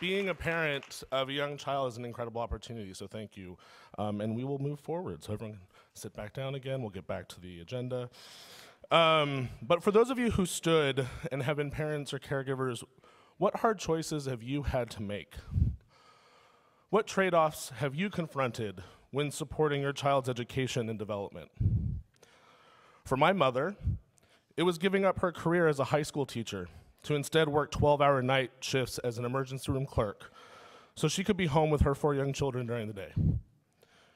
being a parent of a young child is an incredible opportunity, so thank you. Um, and we will move forward. So everyone can sit back down again. We'll get back to the agenda. Um, but for those of you who stood and have been parents or caregivers, what hard choices have you had to make? What trade offs have you confronted when supporting your child's education and development? For my mother, it was giving up her career as a high school teacher to instead work 12 hour night shifts as an emergency room clerk so she could be home with her four young children during the day.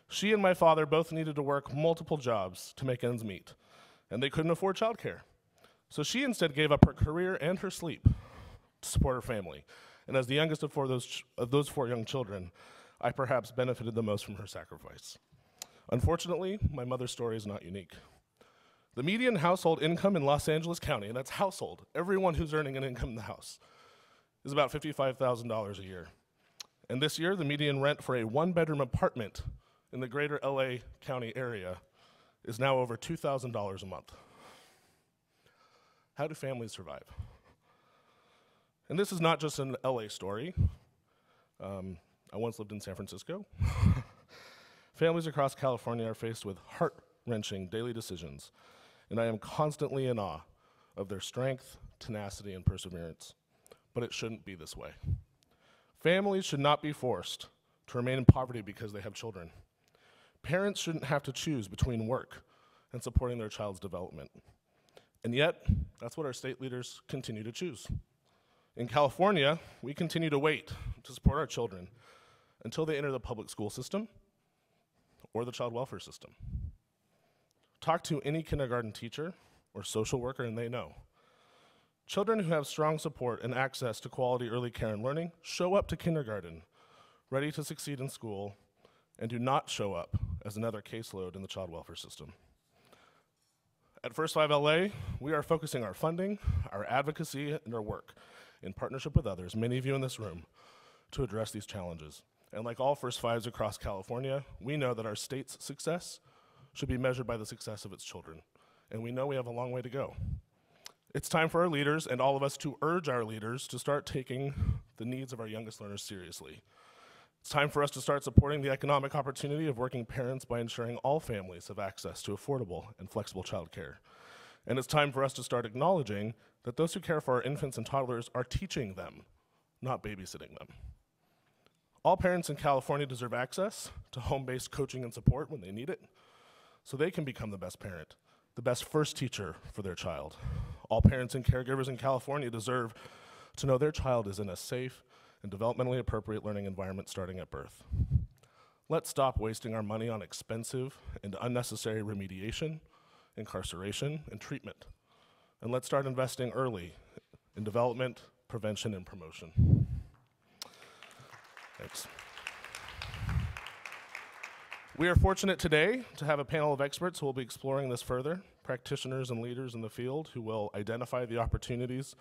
She and my father both needed to work multiple jobs to make ends meet, and they couldn't afford childcare. So she instead gave up her career and her sleep to support her family. And as the youngest of, four of, those, of those four young children, I perhaps benefited the most from her sacrifice. Unfortunately, my mother's story is not unique. The median household income in Los Angeles County, and that's household, everyone who's earning an income in the house, is about $55,000 a year. And this year, the median rent for a one bedroom apartment in the greater LA County area is now over $2,000 a month. How do families survive? And this is not just an LA story. Um, I once lived in San Francisco. families across California are faced with heart wrenching daily decisions and I am constantly in awe of their strength, tenacity, and perseverance. But it shouldn't be this way. Families should not be forced to remain in poverty because they have children. Parents shouldn't have to choose between work and supporting their child's development. And yet, that's what our state leaders continue to choose. In California, we continue to wait to support our children until they enter the public school system or the child welfare system. Talk to any kindergarten teacher or social worker, and they know. Children who have strong support and access to quality early care and learning show up to kindergarten, ready to succeed in school, and do not show up as another caseload in the child welfare system. At First 5 LA, we are focusing our funding, our advocacy, and our work in partnership with others, many of you in this room, to address these challenges. And like all First Fives across California, we know that our state's success should be measured by the success of its children. And we know we have a long way to go. It's time for our leaders and all of us to urge our leaders to start taking the needs of our youngest learners seriously. It's time for us to start supporting the economic opportunity of working parents by ensuring all families have access to affordable and flexible childcare. And it's time for us to start acknowledging that those who care for our infants and toddlers are teaching them, not babysitting them. All parents in California deserve access to home based coaching and support when they need it so they can become the best parent, the best first teacher for their child. All parents and caregivers in California deserve to know their child is in a safe and developmentally appropriate learning environment starting at birth. Let's stop wasting our money on expensive and unnecessary remediation, incarceration, and treatment. And let's start investing early in development, prevention, and promotion. Thanks. We are fortunate today to have a panel of experts who will be exploring this further, practitioners and leaders in the field who will identify the opportunities,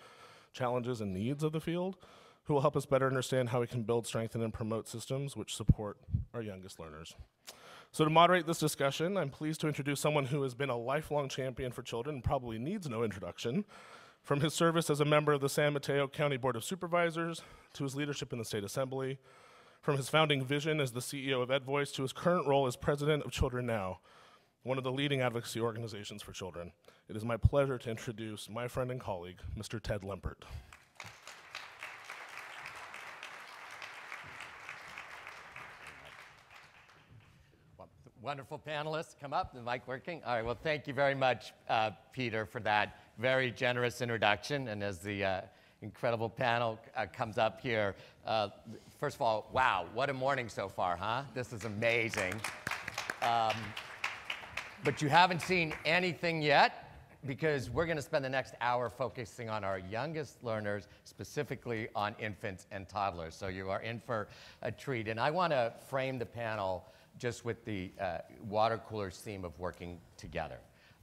challenges, and needs of the field, who will help us better understand how we can build, strengthen, and promote systems which support our youngest learners. So to moderate this discussion, I'm pleased to introduce someone who has been a lifelong champion for children and probably needs no introduction, from his service as a member of the San Mateo County Board of Supervisors to his leadership in the State Assembly, from his founding vision as the CEO of EdVoice to his current role as president of Children Now, one of the leading advocacy organizations for children. It is my pleasure to introduce my friend and colleague, Mr. Ted Lempert. Wonderful panelists, come up, the mic working? All right, well, thank you very much, uh, Peter, for that very generous introduction. And as the uh, incredible panel uh, comes up here. Uh, first of all, wow, what a morning so far, huh? This is amazing. Um, but you haven't seen anything yet because we're going to spend the next hour focusing on our youngest learners, specifically on infants and toddlers. So you are in for a treat. And I want to frame the panel just with the uh, water cooler theme of working together.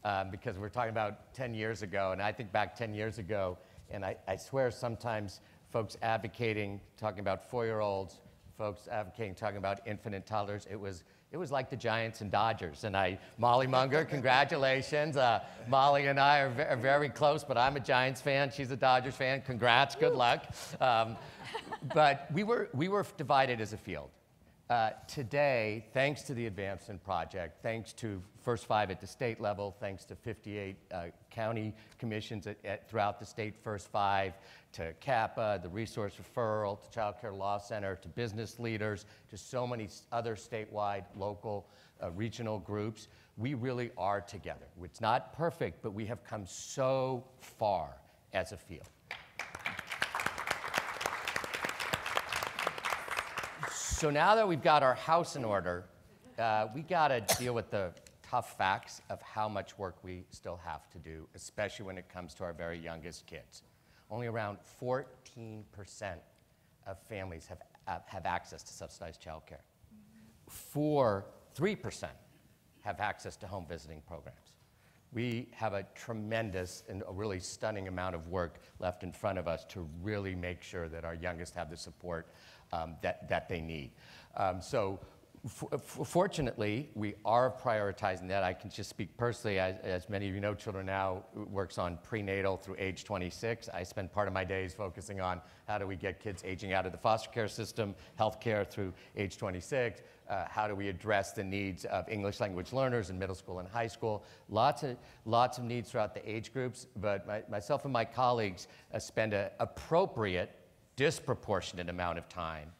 Um, because we're talking about 10 years ago, and I think back 10 years ago, and I, I swear sometimes folks advocating, talking about four-year-olds, folks advocating, talking about infant toddlers, it was, it was like the Giants and Dodgers. And I, Molly Munger, congratulations. Uh, Molly and I are, are very close, but I'm a Giants fan. She's a Dodgers fan. Congrats, good luck. Um, but we were, we were divided as a field. Uh, today, thanks to the Advancement Project, thanks to First Five at the state level, thanks to 58 uh, county commissions at, at, throughout the state First Five, to CAPPA, the Resource Referral, to Child Care Law Center, to business leaders, to so many other statewide, local, uh, regional groups, we really are together. It's not perfect, but we have come so far as a field. So now that we've got our house in order, uh, we got to deal with the tough facts of how much work we still have to do, especially when it comes to our very youngest kids. Only around 14% of families have, uh, have access to subsidized childcare. Four, 3% have access to home visiting programs. We have a tremendous and a really stunning amount of work left in front of us to really make sure that our youngest have the support um, that, that they need. Um, so fortunately, we are prioritizing that. I can just speak personally, as, as many of you know, Children Now works on prenatal through age 26. I spend part of my days focusing on how do we get kids aging out of the foster care system, health care through age 26, uh, how do we address the needs of English language learners in middle school and high school. Lots of, lots of needs throughout the age groups, but my, myself and my colleagues uh, spend an appropriate, disproportionate amount of time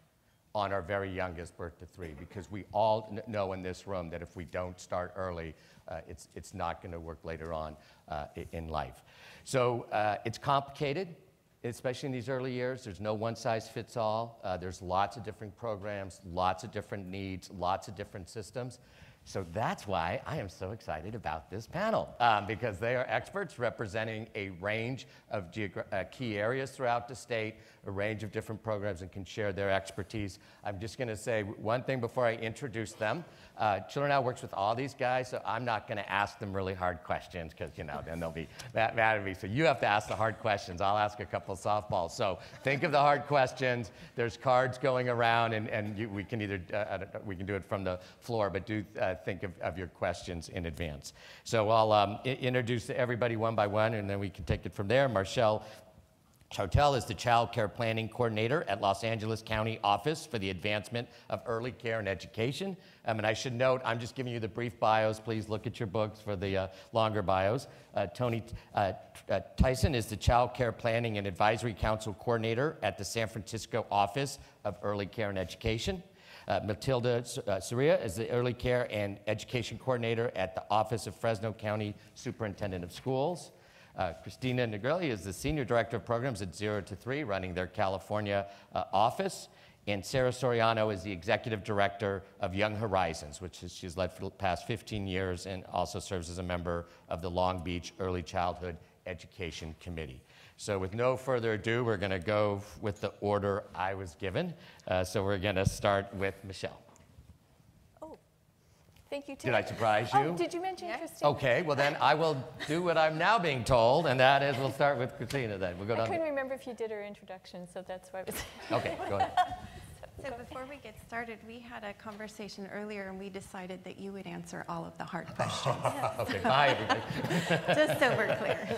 on our very youngest birth to three because we all kn- know in this room that if we don't start early, uh, it's, it's not going to work later on uh, in life. So uh, it's complicated, especially in these early years. There's no one size fits all. Uh, there's lots of different programs, lots of different needs, lots of different systems. So that's why I am so excited about this panel, um, because they are experts representing a range of uh, key areas throughout the state, a range of different programs, and can share their expertise. I'm just going to say one thing before I introduce them. Uh, Children Now works with all these guys, so I'm not going to ask them really hard questions, because, you know, then they'll be mad, at me. So you have to ask the hard questions. I'll ask a couple of softballs. So think of the hard questions. There's cards going around, and, and you, we can either, uh, know, we can do it from the floor, but do uh, think of, of your questions in advance. So I'll um, introduce everybody one by one, and then we can take it from there. Michele Sartell is the Child Care Planning Coordinator at Los Angeles County Office for the Advancement of Early Care and Education. Um, and I should note, I'm just giving you the brief bios. Please look at your books for the uh, longer bios. Uh, Tony uh, uh, Tyson is the Child Care Planning and Advisory Council Coordinator at the San Francisco Office of Early Care and Education. Uh, Matilda uh, Soria is the Early Care and Education Coordinator at the Office of Fresno County Superintendent of Schools. Uh, Christina Nigrelli is the Senior Director of Programs at Zero to Three, running their California uh, office. And Sarah Soriano is the Executive Director of Young Horizons, which is, she's led for the past 15 years and also serves as a member of the Long Beach Early Childhood Education Committee. So, with no further ado, we're going to go with the order I was given. Uh, so, we're going to start with Michelle. Oh, thank you, Tim. Did I surprise Oh, you? did you mention Christine? Okay, well, then I will do what I'm now being told, and that is we'll start with Christina then. We'll go down. I down. couldn't remember if you did her introduction, so that's why I was. Okay, go ahead. So before we get started, we had a conversation earlier and we decided that you would answer all of the hard questions, Okay, bye, everybody. just so we're clear.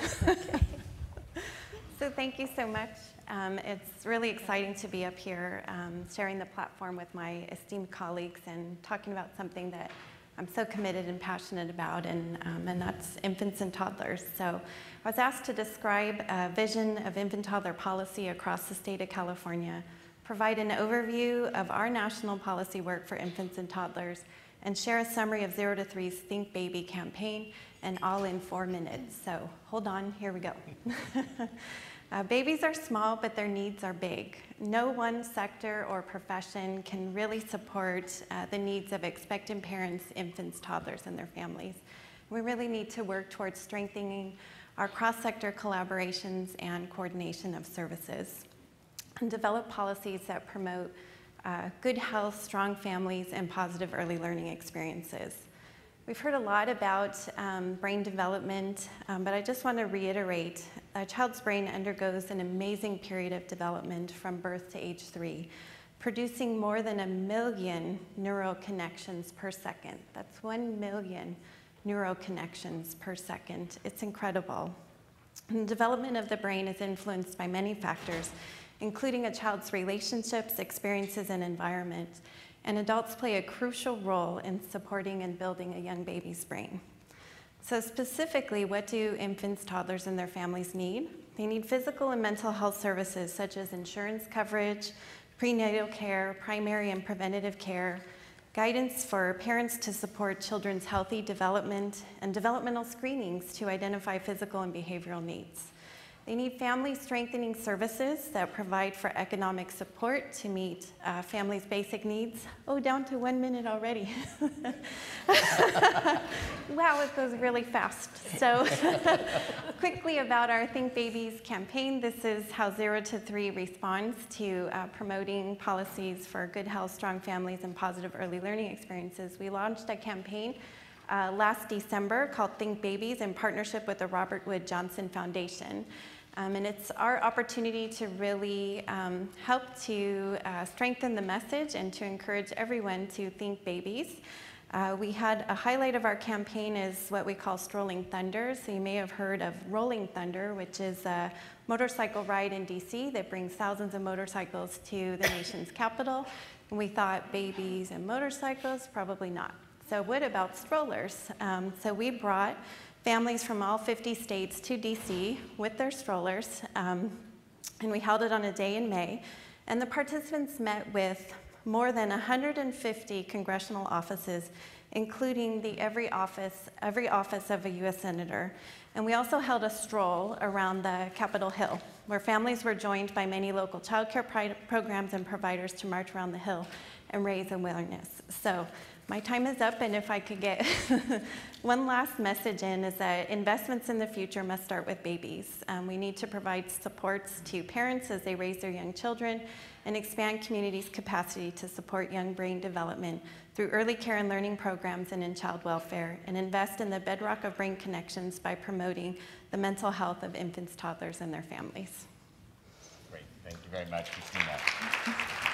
So thank you so much. Um, It's really exciting to be up here um, sharing the platform with my esteemed colleagues and talking about something that I'm so committed and passionate about, and, um, and that's infants and toddlers. So I was asked to describe a vision of infant toddler policy across the state of California, provide an overview of our national policy work for infants and toddlers, and share a summary of Zero to Three's Think Baby campaign, and all in four minutes. So hold on, here we go. Uh, babies are small, but their needs are big. No one sector or profession can really support uh, the needs of expectant parents, infants, toddlers, and their families. We really need to work towards strengthening our cross sector collaborations and coordination of services and develop policies that promote uh, good health, strong families, and positive early learning experiences. We've heard a lot about um, brain development, um, but I just want to reiterate a child's brain undergoes an amazing period of development from birth to age three. producing more than a million neural connections per second. That's one million neural connections per second. It's incredible. And the development of the brain is influenced by many factors, including a child's relationships, experiences, and environment. And adults play a crucial role in supporting and building a young baby's brain. So, specifically, what do infants, toddlers, and their families need? They need physical and mental health services such as insurance coverage, prenatal care, primary and preventative care, guidance for parents to support children's healthy development, and developmental screenings to identify physical and behavioral needs. They need family strengthening services that provide for economic support to meet uh, families' basic needs. Oh, down to one minute already. wow, it goes really fast. So, quickly about our Think Babies campaign. This is how Zero to Three responds to uh, promoting policies for good health, strong families, and positive early learning experiences. We launched a campaign uh, last December called Think Babies in partnership with the Robert Wood Johnson Foundation. Um, and it's our opportunity to really um, help to uh, strengthen the message and to encourage everyone to think babies. Uh, we had a highlight of our campaign is what we call Strolling Thunder. So you may have heard of Rolling Thunder, which is a motorcycle ride in DC that brings thousands of motorcycles to the nation's capital. And we thought babies and motorcycles, probably not. So what about strollers? Um, so we brought families from all 50 states to DC with their strollers, um, and we held it on a day in May. And the participants met with more than 150 congressional offices, including the every office, every office of a U.S. senator. And we also held a stroll around the Capitol Hill, where families were joined by many local child care programs and providers to march around the hill and raise awareness. So my time is up, and if I could get one last message in is that investments in the future must start with babies. Um, we need to provide supports to parents as they raise their young children and expand communities' capacity to support young brain development through early care and learning programs and in child welfare, and invest in the bedrock of brain connections by promoting the mental health of infants, toddlers, and their families. Great. Thank you very much, Christina.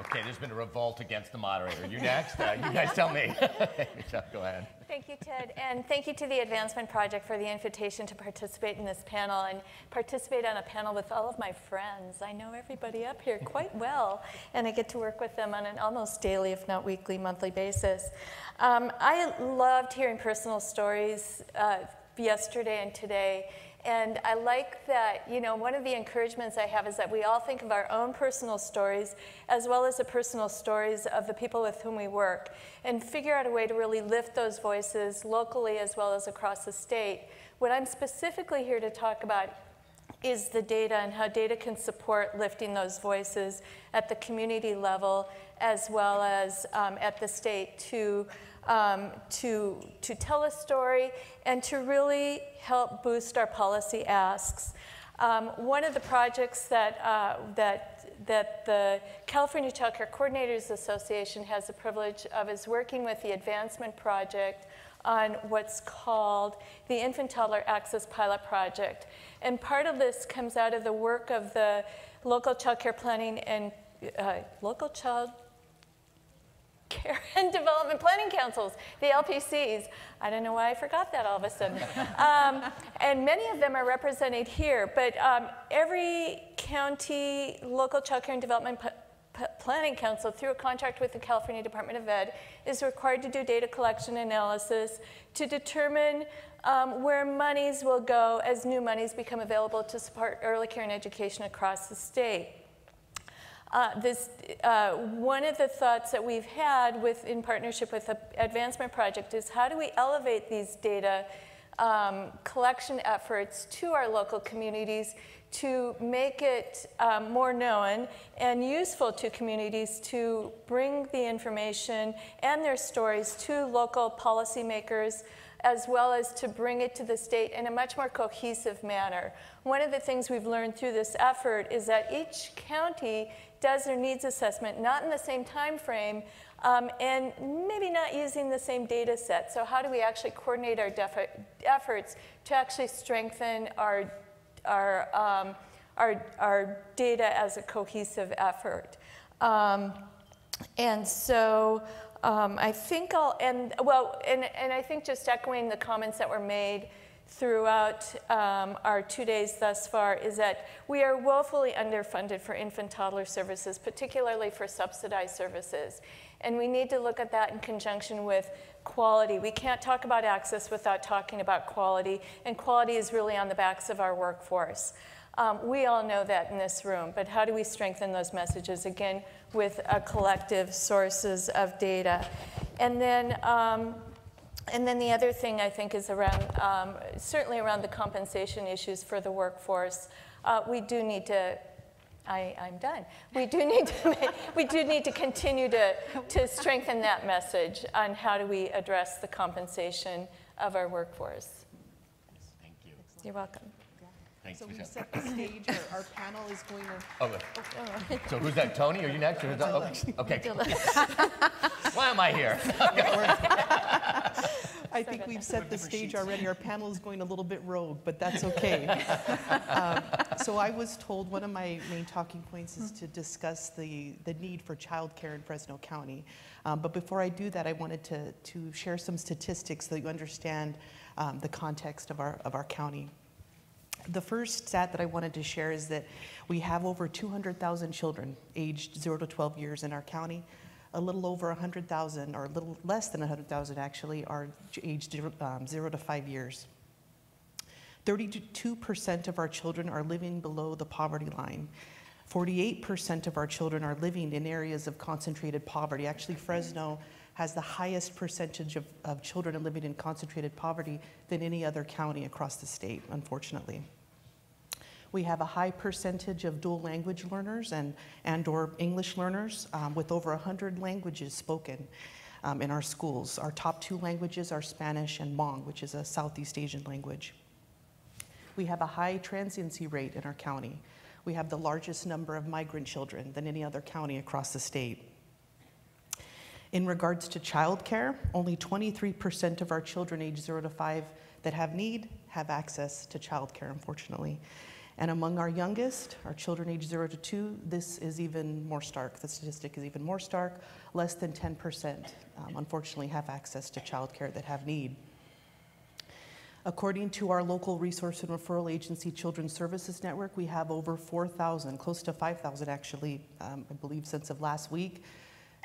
Okay, there's been a revolt against the moderator. You next? Uh, you guys tell me. Go ahead. Thank you, Ted. And thank you to the Advancement Project for the invitation to participate in this panel and participate on a panel with all of my friends. I know everybody up here quite well, and I get to work with them on an almost daily, if not weekly, monthly basis. Um, I loved hearing personal stories uh, yesterday and today and I like that, you know, one of the encouragements I have is that we all think of our own personal stories as well as the personal stories of the people with whom we work and figure out a way to really lift those voices locally as well as across the state. What I'm specifically here to talk about is the data and how data can support lifting those voices at the community level as well as um, at the state to um, to, to tell a story and to really help boost our policy asks. Um, one of the projects that, uh, that, that the California Child Care Coordinators Association has the privilege of is working with the Advancement Project on what's called the Infant Toddler Access Pilot Project. And part of this comes out of the work of the local child care planning and uh, local child Care and Development Planning Councils, the LPCs. I don't know why I forgot that all of a sudden. Um, and many of them are represented here, but um, every county local child care and development planning council through a contract with the California Department of Ed is required to do data collection analysis to determine um, where monies will go as new monies become available to support early care and education across the state. Uh, this, uh, one of the thoughts that we've had with, in partnership with the Advancement Project is how do we elevate these data um, collection efforts to our local communities to make it um, more known and useful to communities to bring the information and their stories to local policymakers as well as to bring it to the state in a much more cohesive manner. One of the things we've learned through this effort is that each county does their needs assessment, not in the same time frame, um, and maybe not using the same data set. So how do we actually coordinate our efforts to actually strengthen our, our, um, our, our data as a cohesive effort. Um, and so um, I think I'll end, well, and, and I think just echoing the comments that were made throughout um, our two days thus far is that we are woefully underfunded for infant toddler services, particularly for subsidized services. And we need to look at that in conjunction with quality. We can't talk about access without talking about quality, and quality is really on the backs of our workforce. Um, we all know that in this room, but how do we strengthen those messages? Again, with a collective sources of data. And then, um, and then the other thing I think is around, um, certainly around the compensation issues for the workforce. Uh, we do need to I, am done. We do need to, we do need to continue to, to strengthen that message on how do we address the compensation of our workforce. Thank you. You're welcome. Thanks, So we Michelle. set the stage, our, our panel is going to, Oh, good. So who's that, Tony? Are you next? Or who's that? Oh, Okay. Why am I here? I think we've set the stage already. Our panel is going a little bit rogue, but that's okay. Um, So I was told one of my main talking points is to discuss the, the need for childcare in Fresno County. Um, But before I do that, I wanted to, to share some statistics so that you understand um, the context of our, of our county. The first stat that I wanted to share is that we have over 200,000 children aged 0 to 12 years in our county. A little over 100,000, or a little less than 100,000 actually, are aged zero, um, 0 to 5 years. 32% of our children are living below the poverty line. 48% of our children are living in areas of concentrated poverty. Actually, Fresno has the highest percentage of, of children living in concentrated poverty than any other county across the state, unfortunately. We have a high percentage of dual language learners and, and or English learners um, with over 100 languages spoken um, in our schools. Our top two languages are Spanish and Hmong, which is a Southeast Asian language. We have a high transiency rate in our county. We have the largest number of migrant children than any other county across the state. In regards to childcare, only 23% of our children age 0 to 5 that have need have access to childcare, unfortunately. And among our youngest, our children aged 0 to 2, this is even more stark. The statistic is even more stark. Less than 10%, um, unfortunately, have access to childcare that have need. According to our local resource and referral agency, Children's Services Network, we have over 4,000, close to 5,000 actually, um, I believe since of last week,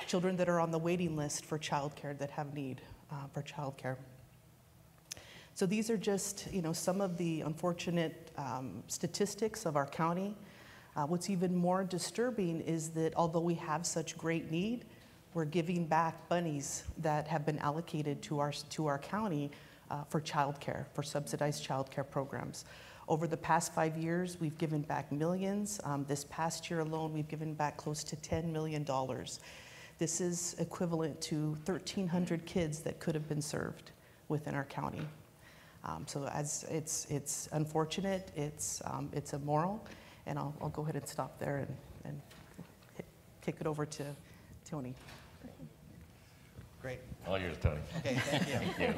children that are on the waiting list for childcare that have need uh, for childcare. So these are just, you know, some of the unfortunate um, statistics of our county. Uh, what's even more disturbing is that although we have such great need, we're giving back bunnies that have been allocated to our, to our county uh, for childcare, for subsidized childcare programs. Over the past five years, we've given back millions. Um, this past year alone, we've given back close to $10 million. This is equivalent to 1,300 kids that could have been served within our county. Um, so as it's, it's unfortunate, it's, um, it's immoral, and I'll, I'll go ahead and stop there and, and hit, kick it over to Tony. Great. All yours, Tony. Okay, thank you. Thank you.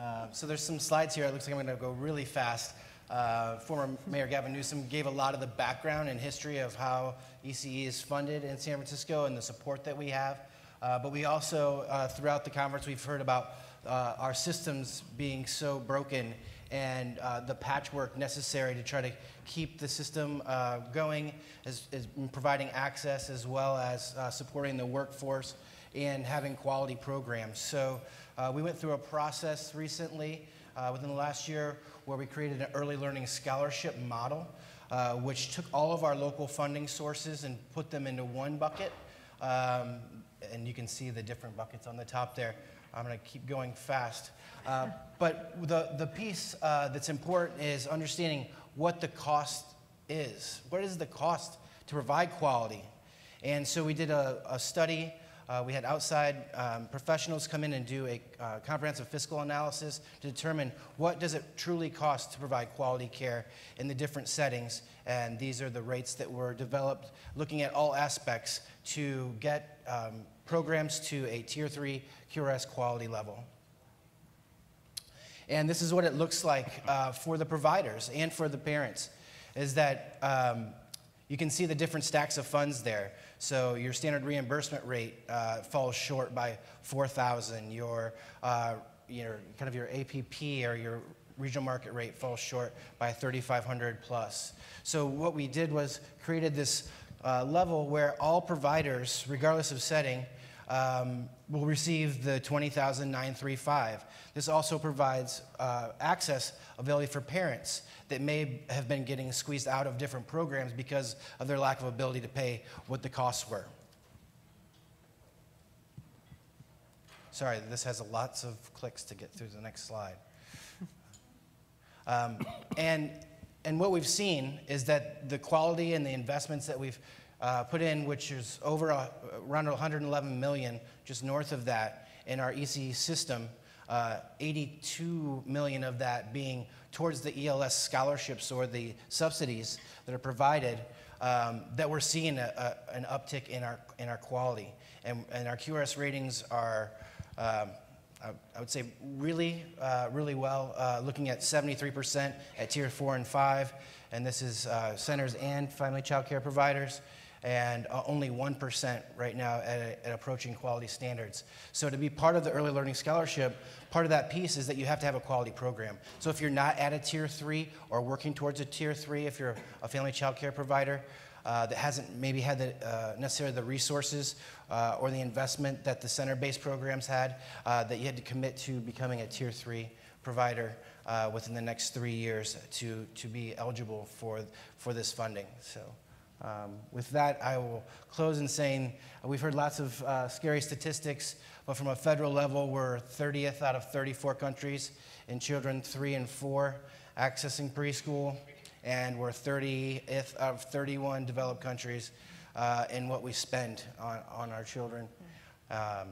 Uh, so there's some slides here. It looks like I'm going to go really fast. Uh, former Mayor Gavin Newsom gave a lot of the background and history of how ECE is funded in San Francisco and the support that we have. Uh, but we also, uh, throughout the conference, we've heard about uh, our systems being so broken and uh, the patchwork necessary to try to keep the system uh, going, as, as providing access as well as uh, supporting the workforce and having quality programs. So uh, we went through a process recently uh, within the last year where we created an early learning scholarship model, which took all of our local funding sources and put them into one bucket. Um, and you can see the different buckets on the top there. I'm going to keep going fast. Uh, but the, the piece uh, that's important is understanding what the cost is. What is the cost to provide quality? And so we did a, a study. Uh, we had outside um, professionals come in and do a uh, comprehensive fiscal analysis to determine what does it truly cost to provide quality care in the different settings. And these are the rates that were developed, looking at all aspects to get um, programs to a tier three QRS quality level. And this is what it looks like uh, for the providers and for the parents. is that um, you can see the different stacks of funds there. So your standard reimbursement rate uh, falls short by 4,000. Your, uh, your kind of your APP or your regional market rate falls short by 3,500 plus. So what we did was created this uh, level where all providers, regardless of setting, um, will receive the 20,935. This also provides uh, access ability for parents that may have been getting squeezed out of different programs because of their lack of ability to pay what the costs were. Sorry, this has lots of clicks to get through the next slide. Um, and, and what we've seen is that the quality and the investments that we've uh, put in, which is over a, around 111 million, just north of that, in our ECE system, uh, 82 million of that being towards the ELS scholarships or the subsidies that are provided, um, that we're seeing a, a, an uptick in our, in our quality. And, and our QRS ratings are um, I would say really, uh, really well, uh, looking at 73% at tier four and five, and this is uh, centers and family child care providers, and uh, only 1% right now at, at, approaching quality standards. So to be part of the early learning scholarship, part of that piece is that you have to have a quality program. So if you're not at a tier three or working towards a tier three, if you're a family child care provider, uh, that hasn't maybe had the, uh, necessarily the resources uh, or the investment that the center-based programs had, uh, that you had to commit to becoming a tier three provider uh, within the next three years to, to be eligible for, for this funding. So um, with that, I will close in saying we've heard lots of uh, scary statistics, but from a federal level, we're 30th out of 34 countries in children three and four accessing preschool and we're 30th of 31 developed countries uh, in what we spend on, on our children. Um,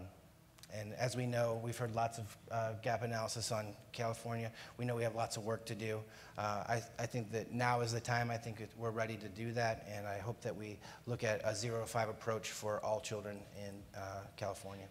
and as we know, we've heard lots of uh, gap analysis on California. We know we have lots of work to do. Uh, I, I, think that now is the time. I think we're ready to do that, and I hope that we look at a zero to five approach for all children in uh, California.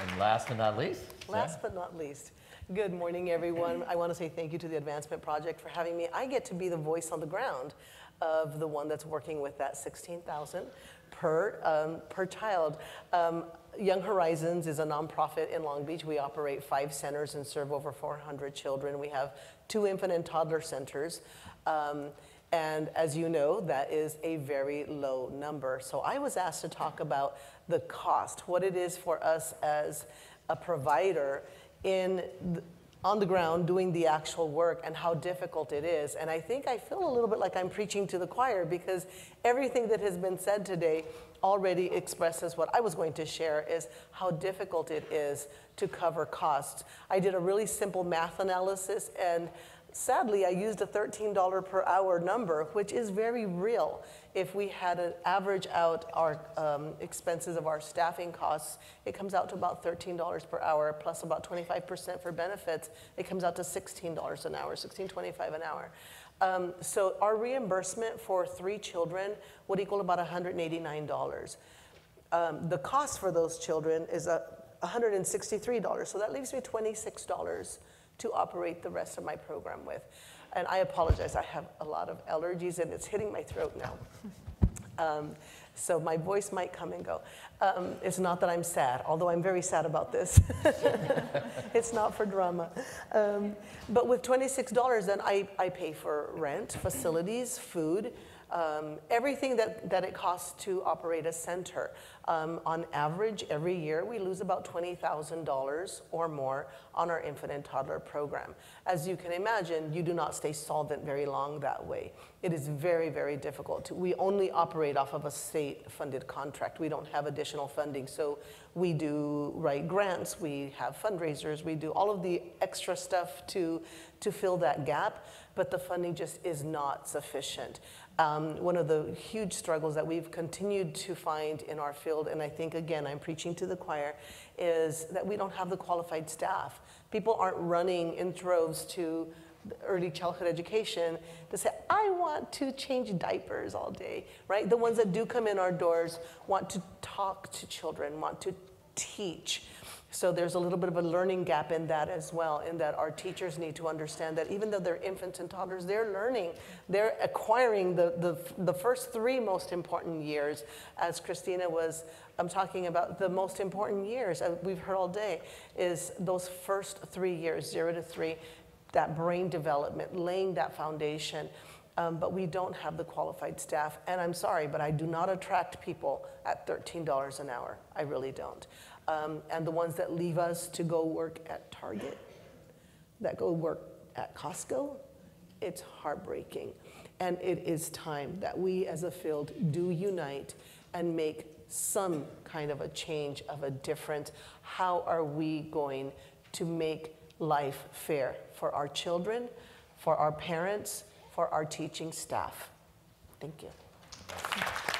And last but not least, Last but not least, good morning, everyone. I want to say thank you to the Advancement Project for having me. I get to be the voice on the ground of the one that's working with that 16,000 per, um, per child. Um, Young Horizons is a nonprofit in Long Beach. We operate five centers and serve over 400 children. We have two infant and toddler centers. Um, and as you know, that is a very low number. So I was asked to talk about the cost, what it is for us as a provider in on the ground doing the actual work and how difficult it is. And I think I feel a little bit like I'm preaching to the choir because everything that has been said today already expresses what I was going to share is how difficult it is to cover costs. I did a really simple math analysis and sadly I used a $13 per hour number, which is very real if we had to average out our um, expenses of our staffing costs, it comes out to about $13 per hour plus about 25% for benefits. It comes out to $16 an hour, $16.25 an hour. Um, so our reimbursement for three children would equal about $189. Um, the cost for those children is a $163, so that leaves me $26 to operate the rest of my program with. And I apologize, I have a lot of allergies and it's hitting my throat now. Um, so my voice might come and go. Um, it's not that I'm sad, although I'm very sad about this. it's not for drama. Um, but with $26, then I, I pay for rent, facilities, food, um, everything that, that it costs to operate a center. Um, on average, every year we lose about $20,000 or more on our infant and toddler program. As you can imagine, you do not stay solvent very long that way. It is very, very difficult. We only operate off of a state funded contract. We don't have additional funding. So we do write grants, we have fundraisers, we do all of the extra stuff to, to fill that gap, but the funding just is not sufficient. Um, one of the huge struggles that we've continued to find in our field, and I think, again, I'm preaching to the choir, is that we don't have the qualified staff. People aren't running in droves to early childhood education to say, I want to change diapers all day, right? The ones that do come in our doors want to talk to children, want to teach. So there's a little bit of a learning gap in that as well, in that our teachers need to understand that even though they're infants and toddlers, they're learning, they're acquiring the, the, the first three most important years, as Christina was I'm talking about the most important years, uh, we've heard all day, is those first three years, zero to three, that brain development, laying that foundation. Um, but we don't have the qualified staff. And I'm sorry, but I do not attract people at $13 an hour. I really don't. Um, and the ones that leave us to go work at Target, that go work at Costco, it's heartbreaking. And it is time that we as a field do unite and make some kind of a change of a difference. How are we going to make life fair for our children, for our parents, for our teaching staff? Thank you.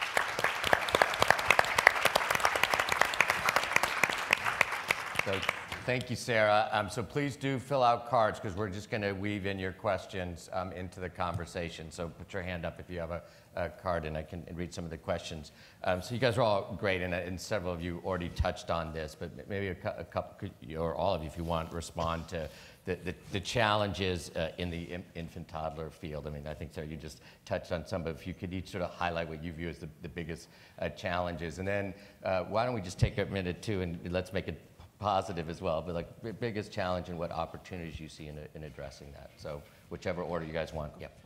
So thank you, Sarah. Um, so please do fill out cards because we're just going to weave in your questions um, into the conversation. So put your hand up if you have a, a card and I can read some of the questions. Um, so you guys are all great and, and, several of you already touched on this, but maybe a, a couple, or all of you if you want, respond to the, the, the challenges uh, in the infant toddler field. I mean, I think, Sarah, you just touched on some, but if you could each sort of highlight what you view as the, the biggest uh, challenges. And then uh, why don't we just take a minute too and let's make it positive as well, but like biggest challenge and what opportunities you see in, in addressing that. So whichever order you guys want. Yep.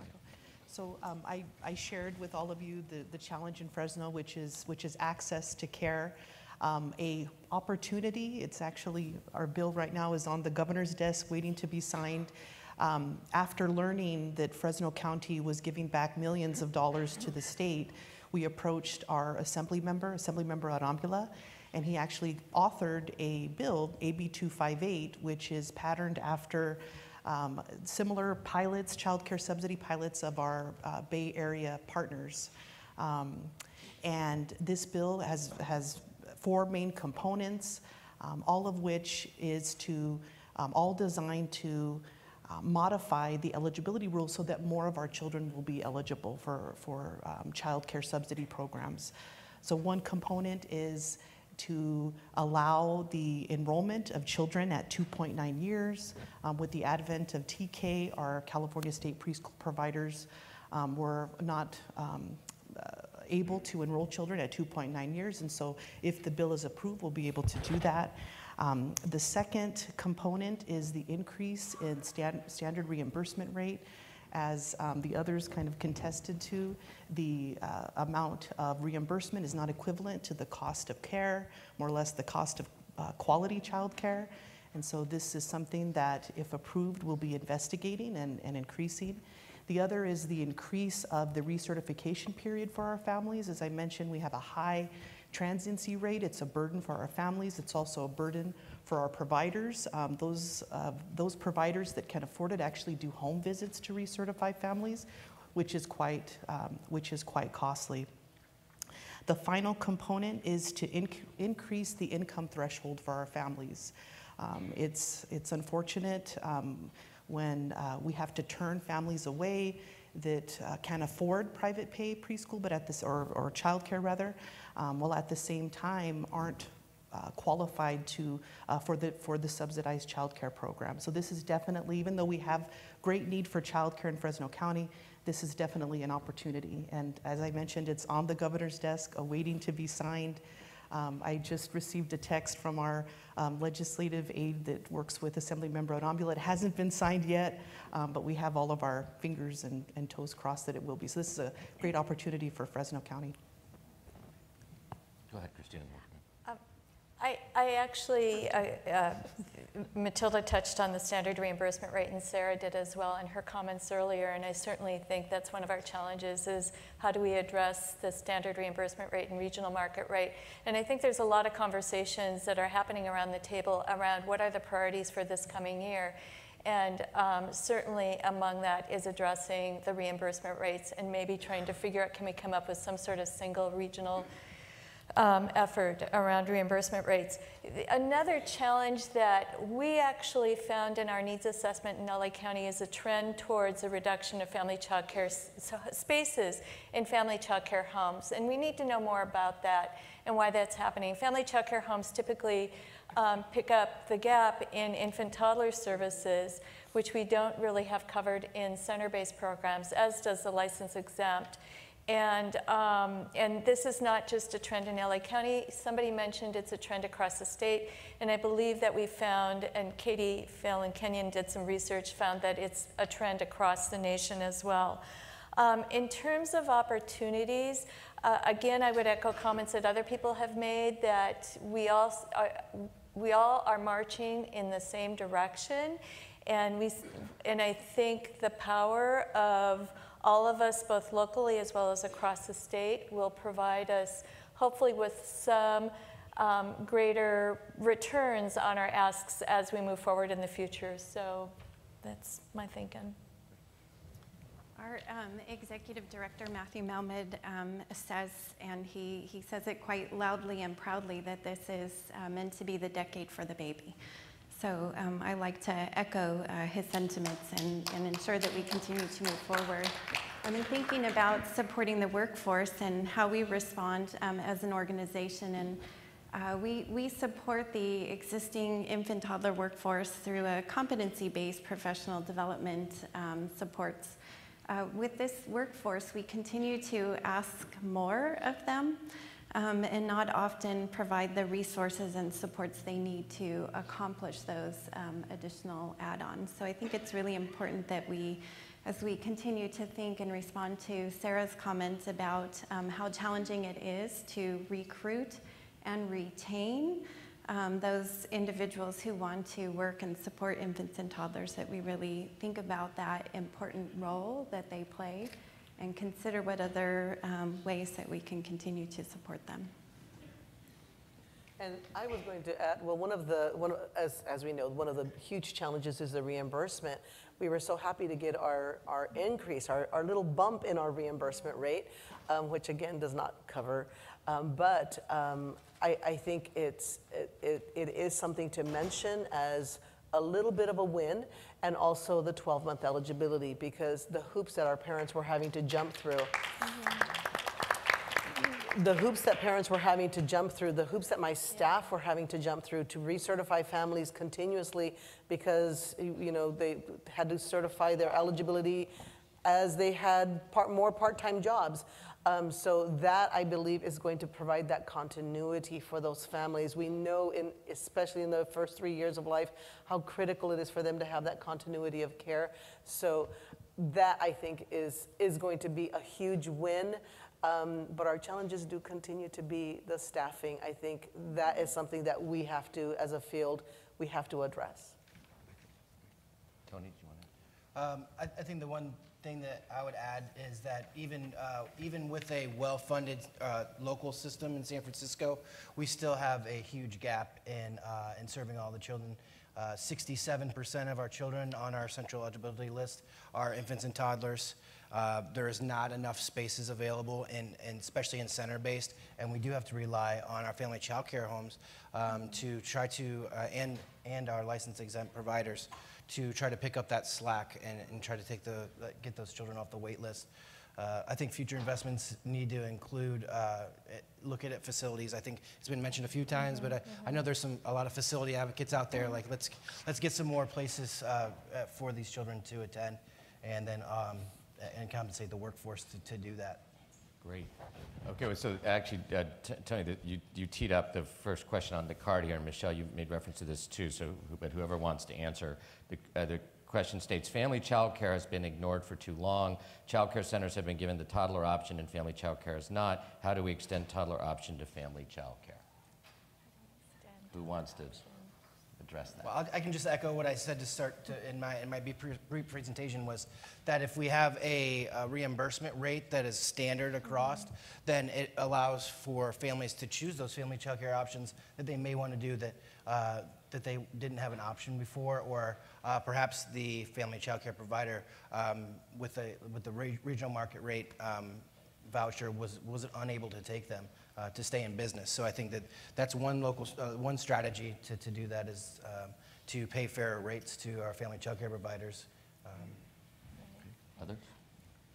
So um, I, I, shared with all of you the, the challenge in Fresno, which is, which is access to care. Um, a opportunity, it's actually, our bill right now is on the governor's desk waiting to be signed. Um, after learning that Fresno County was giving back millions of dollars to the state, we approached our assembly member, Assembly Member Arambula, and he actually authored a bill, AB 258, which is patterned after um, similar pilots, child care subsidy pilots of our uh, Bay Area partners. Um, and this bill has, has four main components, um, all of which is to, um, all designed to uh, modify the eligibility rules so that more of our children will be eligible for, for um, child care subsidy programs. So one component is to allow the enrollment of children at 2.9 years. Um, with the advent of TK, our California State preschool providers um, were not um, uh, able to enroll children at 2.9 years, and so if the bill is approved, we'll be able to do that. Um, the second component is the increase in stand, standard reimbursement rate as um, the others kind of contested to, the uh, amount of reimbursement is not equivalent to the cost of care, more or less the cost of uh, quality child care. And so this is something that, if approved, we'll be investigating and, and increasing. The other is the increase of the recertification period for our families. As I mentioned, we have a high transiency rate. It's a burden for our families. It's also a burden for our providers. Um, those, uh, those providers that can afford it actually do home visits to recertify families, which is quite, um, which is quite costly. The final component is to inc increase the income threshold for our families. Um, it's, it's unfortunate um, when uh, we have to turn families away that uh, can afford private pay preschool, but at this, or, or childcare rather, um, while at the same time aren't uh, qualified to, uh, for, the, for the subsidized child care program. So this is definitely, even though we have great need for child care in Fresno County, this is definitely an opportunity. And as I mentioned, it's on the governor's desk, awaiting to be signed. Um, I just received a text from our um, legislative aide that works with Assemblymember Arambula. It hasn't been signed yet, um, but we have all of our fingers and, and toes crossed that it will be. So this is a great opportunity for Fresno County. Go ahead, Christina. I, I actually, uh, Matilda touched on the standard reimbursement rate, and Sarah did as well in her comments earlier. And I certainly think that's one of our challenges: is how do we address the standard reimbursement rate and regional market rate? And I think there's a lot of conversations that are happening around the table around what are the priorities for this coming year. And um, certainly among that is addressing the reimbursement rates and maybe trying to figure out can we come up with some sort of single regional um, effort around reimbursement rates. Another challenge that we actually found in our needs assessment in LA County is a trend towards a reduction of family child care spaces in family child care homes. And we need to know more about that and why that's happening. Family child care homes typically um, pick up the gap in infant toddler services, which we don't really have covered in center-based programs, as does the license exempt. And, um, and this is not just a trend in LA County. Somebody mentioned it's a trend across the state. And I believe that we found, and Katie Phil and Kenyon did some research, found that it's a trend across the nation as well. Um, in terms of opportunities, uh, again, I would echo comments that other people have made that we all are, we all are marching in the same direction. And, we, and I think the power of all of us, both locally as well as across the state, will provide us hopefully with some um, greater returns on our asks as we move forward in the future. So that's my thinking. Our um, executive director, Matthew Melmed, um, says, and he, he says it quite loudly and proudly, that this is uh, meant to be the decade for the baby. So um, I like to echo uh, his sentiments and, and ensure that we continue to move forward. Been thinking about supporting the workforce and how we respond um, as an organization. And uh, we, we support the existing infant toddler workforce through a competency based professional development um, supports. Uh, with this workforce, we continue to ask more of them um, and not often provide the resources and supports they need to accomplish those um, additional add-ons. So I think it's really important that we, as we continue to think and respond to Sarah's comments about um, how challenging it is to recruit and retain um, those individuals who want to work and support infants and toddlers, that we really think about that important role that they play and consider what other um, ways that we can continue to support them. And I was going to add, well, one of the, one, as, as we know, one of the huge challenges is the reimbursement. We were so happy to get our, our increase, our, our little bump in our reimbursement rate, um, which again does not cover. Um, but um, I, I think it's, it, it, it is something to mention as a little bit of a win, and also the 12 month eligibility because the hoops that our parents were having to jump through mm-hmm. the hoops that parents were having to jump through, the hoops that my staff were having to jump through to recertify families continuously because you know they had to certify their eligibility as they had part, more part-time jobs. Um, so that I believe is going to provide that continuity for those families. We know, in, especially in the first three years of life, how critical it is for them to have that continuity of care. So that I think is is going to be a huge win. Um, but our challenges do continue to be the staffing. I think that is something that we have to, as a field, we have to address. Tony, do you want to? Um, I, I think the one thing that I would add is that even, uh, even with a well-funded uh, local system in San Francisco, we still have a huge gap in, uh, in serving all the children. Uh, 67% of our children on our central eligibility list are infants and toddlers. Uh, there is not enough spaces available, in, in, especially in center-based, and we do have to rely on our family child care homes um, to try to, uh, and, and our license exempt providers to try to pick up that slack and, and try to take the, get those children off the wait list. Uh, I think future investments need to include uh, looking at facilities. I think it's been mentioned a few times, but I, I know there's some a lot of facility advocates out there. Like let's let's get some more places uh, uh, for these children to attend, and then um, and compensate the workforce to, to do that. Great. Okay, well, so actually, uh, t- Tony, that you, you teed up the first question on the card here, and Michele, you made reference to this too, so, but whoever wants to answer. The, uh, the question states, family child care has been ignored for too long. Child care centers have been given the toddler option and family child care is not. How do we extend toddler option to family child care? Who wants to address that? Well, I can just echo what I said to start to, in my in my brief presentation was that if we have a, a reimbursement rate that is standard across, then it allows for families to choose those family child care options that they may want to do that uh, that they didn't have an option before, or uh, perhaps the family child care provider um, with the with the re- regional market rate. Um, voucher was, was unable to take them uh, to stay in business. So I think that that's one local, uh, one strategy to, to do that is um, to pay fair rates to our family childcare providers. Um, Others?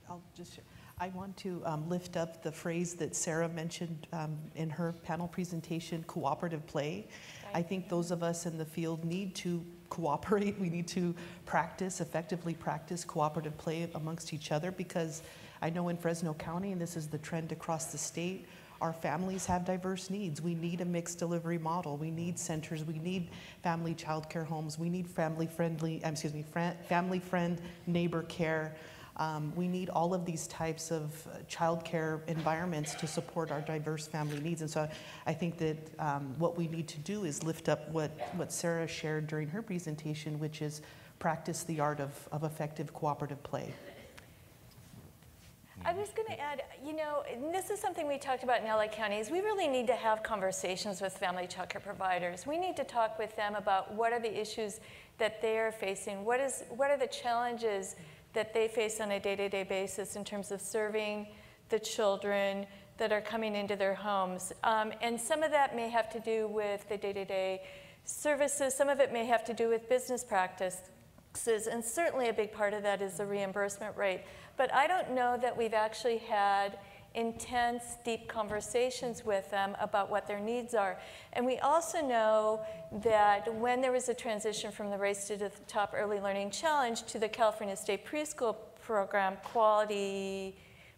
I'll just, I want to um, lift up the phrase that Sarah mentioned um, in her panel presentation, cooperative play. I think those of us in the field need to cooperate. We need to practice, effectively practice cooperative play amongst each other because I know in Fresno County, and this is the trend across the state, our families have diverse needs. We need a mixed delivery model. We need centers. We need family child care homes. We need family friendly, um, excuse me, family friend neighbor care. Um, we need all of these types of uh, childcare environments to support our diverse family needs. And so I think that um, what we need to do is lift up what, what Sarah shared during her presentation, which is practice the art of, of effective cooperative play. I was going to add, you know, this is something we talked about in LA County, is we really need to have conversations with family childcare providers. We need to talk with them about what are the issues that they are facing, what, is, what are the challenges that they face on a day-to-day basis in terms of serving the children that are coming into their homes. Um, and some of that may have to do with the day-to-day services, some of it may have to do with business practices, and certainly a big part of that is the reimbursement rate. But I don't know that we've actually had intense, deep conversations with them about what their needs are. And we also know that when there was a transition from the Race to the Top Early Learning Challenge to the California State Preschool Program Quality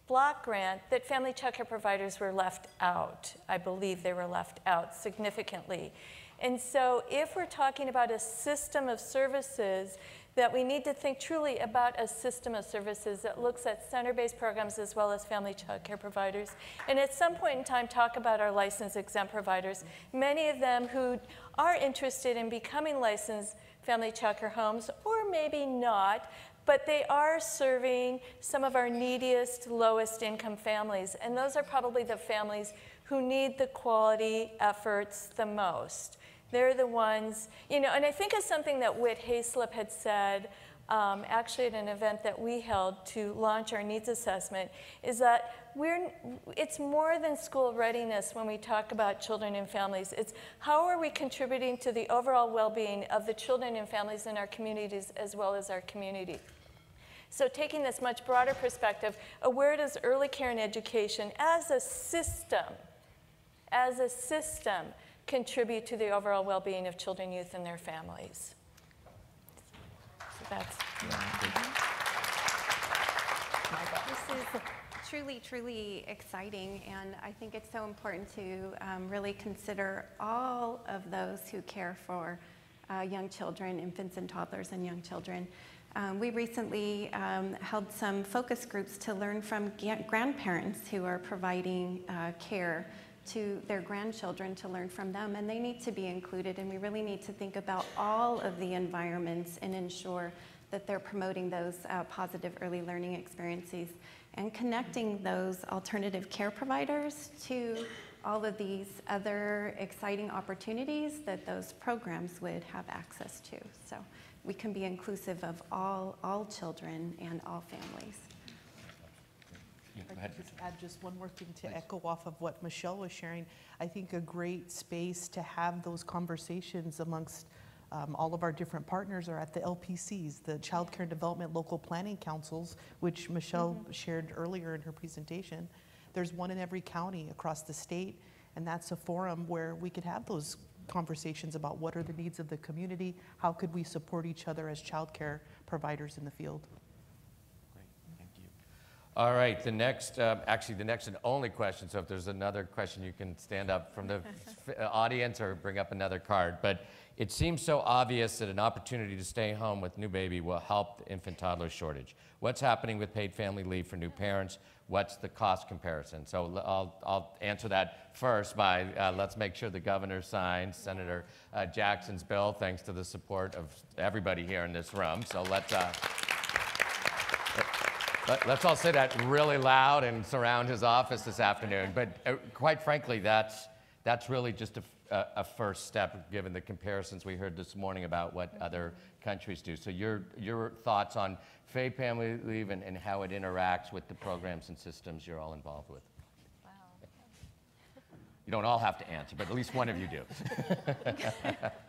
Block Grant, that family childcare providers were left out. I believe they were left out significantly. And so if we're talking about a system of services that we need to think truly about a system of services that looks at center-based programs as well as family child care providers. And at some point in time, talk about our license exempt providers, many of them who are interested in becoming licensed family child care homes, or maybe not, but they are serving some of our neediest, lowest income families. And those are probably the families who need the quality efforts the most. They're the ones, you know, and I think it's something that Whit Hayslip had said um, actually at an event that we held to launch our needs assessment is that we're, it's more than school readiness when we talk about children and families. It's how are we contributing to the overall well-being of the children and families in our communities as well as our community. So taking this much broader perspective, where does early care and education as a system, as a system, contribute to the overall well-being of children, youth, and their families. So that's. This is truly, truly exciting, and I think it's so important to um, really consider all of those who care for uh, young children, infants and toddlers, and young children. Um, we recently um, held some focus groups to learn from grandparents who are providing uh, care to their grandchildren to learn from them, and they need to be included. And we really need to think about all of the environments and ensure that they're promoting those uh, positive early learning experiences and connecting those alternative care providers to all of these other exciting opportunities that those programs would have access to. So we can be inclusive of all, all children and all families. Go I ahead. could just add just one more thing to echo off of what Michele was sharing. I think a great space to have those conversations amongst um, all of our different partners are at the LPCs, the Child Care and Development Local Planning Councils, which Michele shared earlier in her presentation. There's one in every county across the state, and that's a forum where we could have those conversations about what are the needs of the community, how could we support each other as child care providers in the field. Great, thank you. All right, the next, uh, actually, the next and only question, so if there's another question, you can stand up from the f- uh, audience or bring up another card. But it seems so obvious that an opportunity to stay home with new baby will help the infant toddler shortage. What's happening with paid family leave for new parents? What's the cost comparison? So I'll, I'll answer that first by uh, let's make sure the governor signs Senator uh, Jackson's bill, thanks to the support of everybody here in this room. So let's. Let, us all say that really loud and surround his office this afternoon. But uh, quite frankly, that's, that's really just a, a, a first step, given the comparisons we heard this morning about what other countries do. So your, your thoughts on paid family leave and, and how it interacts with the programs and systems you're all involved with? Wow. You don't all have to answer, but at least one of you do.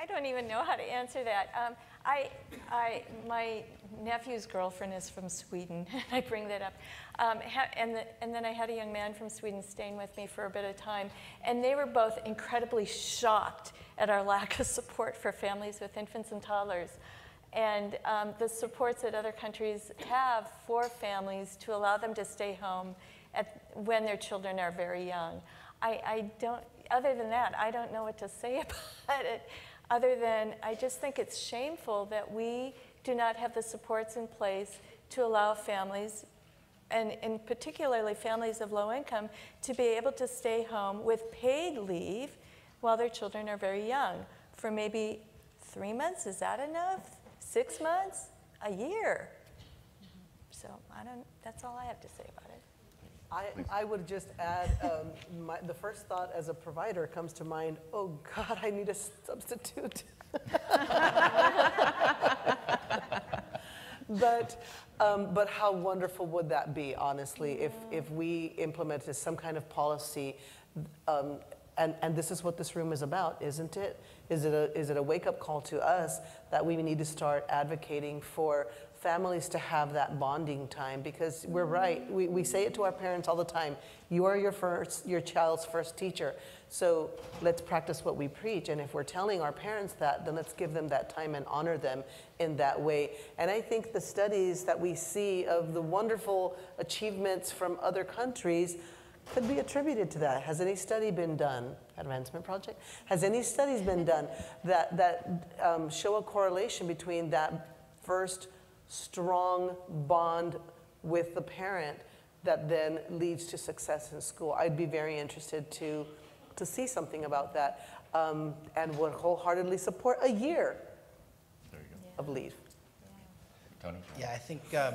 I don't even know how to answer that. Um, I, I, my nephew's girlfriend is from Sweden. And I bring that up. Um, and, the, and then I had a young man from Sweden staying with me for a bit of time. And they were both incredibly shocked at our lack of support for families with infants and toddlers. And um, the supports that other countries have for families to allow them to stay home at, when their children are very young. I, I don't, other than that, I don't know what to say about it, other than I just think it's shameful that we do not have the supports in place to allow families, and, and particularly families of low income, to be able to stay home with paid leave while their children are very young for maybe three months. Is that enough? Six months? A year? So I don't, that's all I have to say. I, I would just add, um, my, the first thought as a provider comes to mind, oh God, I need a substitute. but, um, but how wonderful would that be, honestly, if, if we implemented some kind of policy? Um, and, and this is what this room is about, isn't it? Is it a, is it a wake up call to us that we need to start advocating for families to have that bonding time because we're right. We, we say it to our parents all the time. You are your first, your child's first teacher. So let's practice what we preach. And if we're telling our parents that, then let's give them that time and honor them in that way. And I think the studies that we see of the wonderful achievements from other countries could be attributed to that. Has any study been done, Advancement Project? Has any studies been done that, that um, show a correlation between that first strong bond with the parent that then leads to success in school. I'd be very interested to, to see something about that um, and would wholeheartedly support a year of leave. Tony? Yeah, I think, um,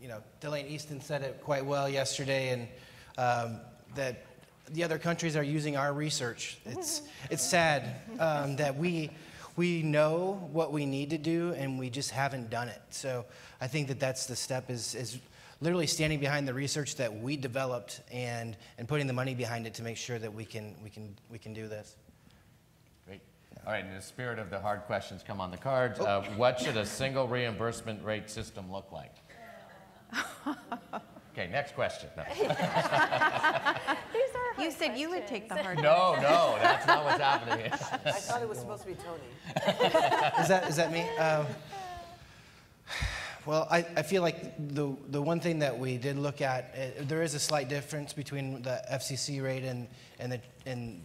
you know, Delaine Eastin said it quite well yesterday, and um, that the other countries are using our research. It's, it's sad um, that we, we know what we need to do, and we just haven't done it. So I think that that's the step is, is literally standing behind the research that we developed and, and putting the money behind it to make sure that we can, we can, we can do this. Great. All right, in the spirit of the hard questions come on the cards, uh, what should a single reimbursement rate system look like? Okay, next question. No, These are You hard said you would take the questions. hard no, no, that's not what's happening here. I thought it was supposed to be Tony. Is that, is that me? Um, well, I, I feel like the, the one thing that we did look at, uh, there is a slight difference between the FCC rate and, and, the, and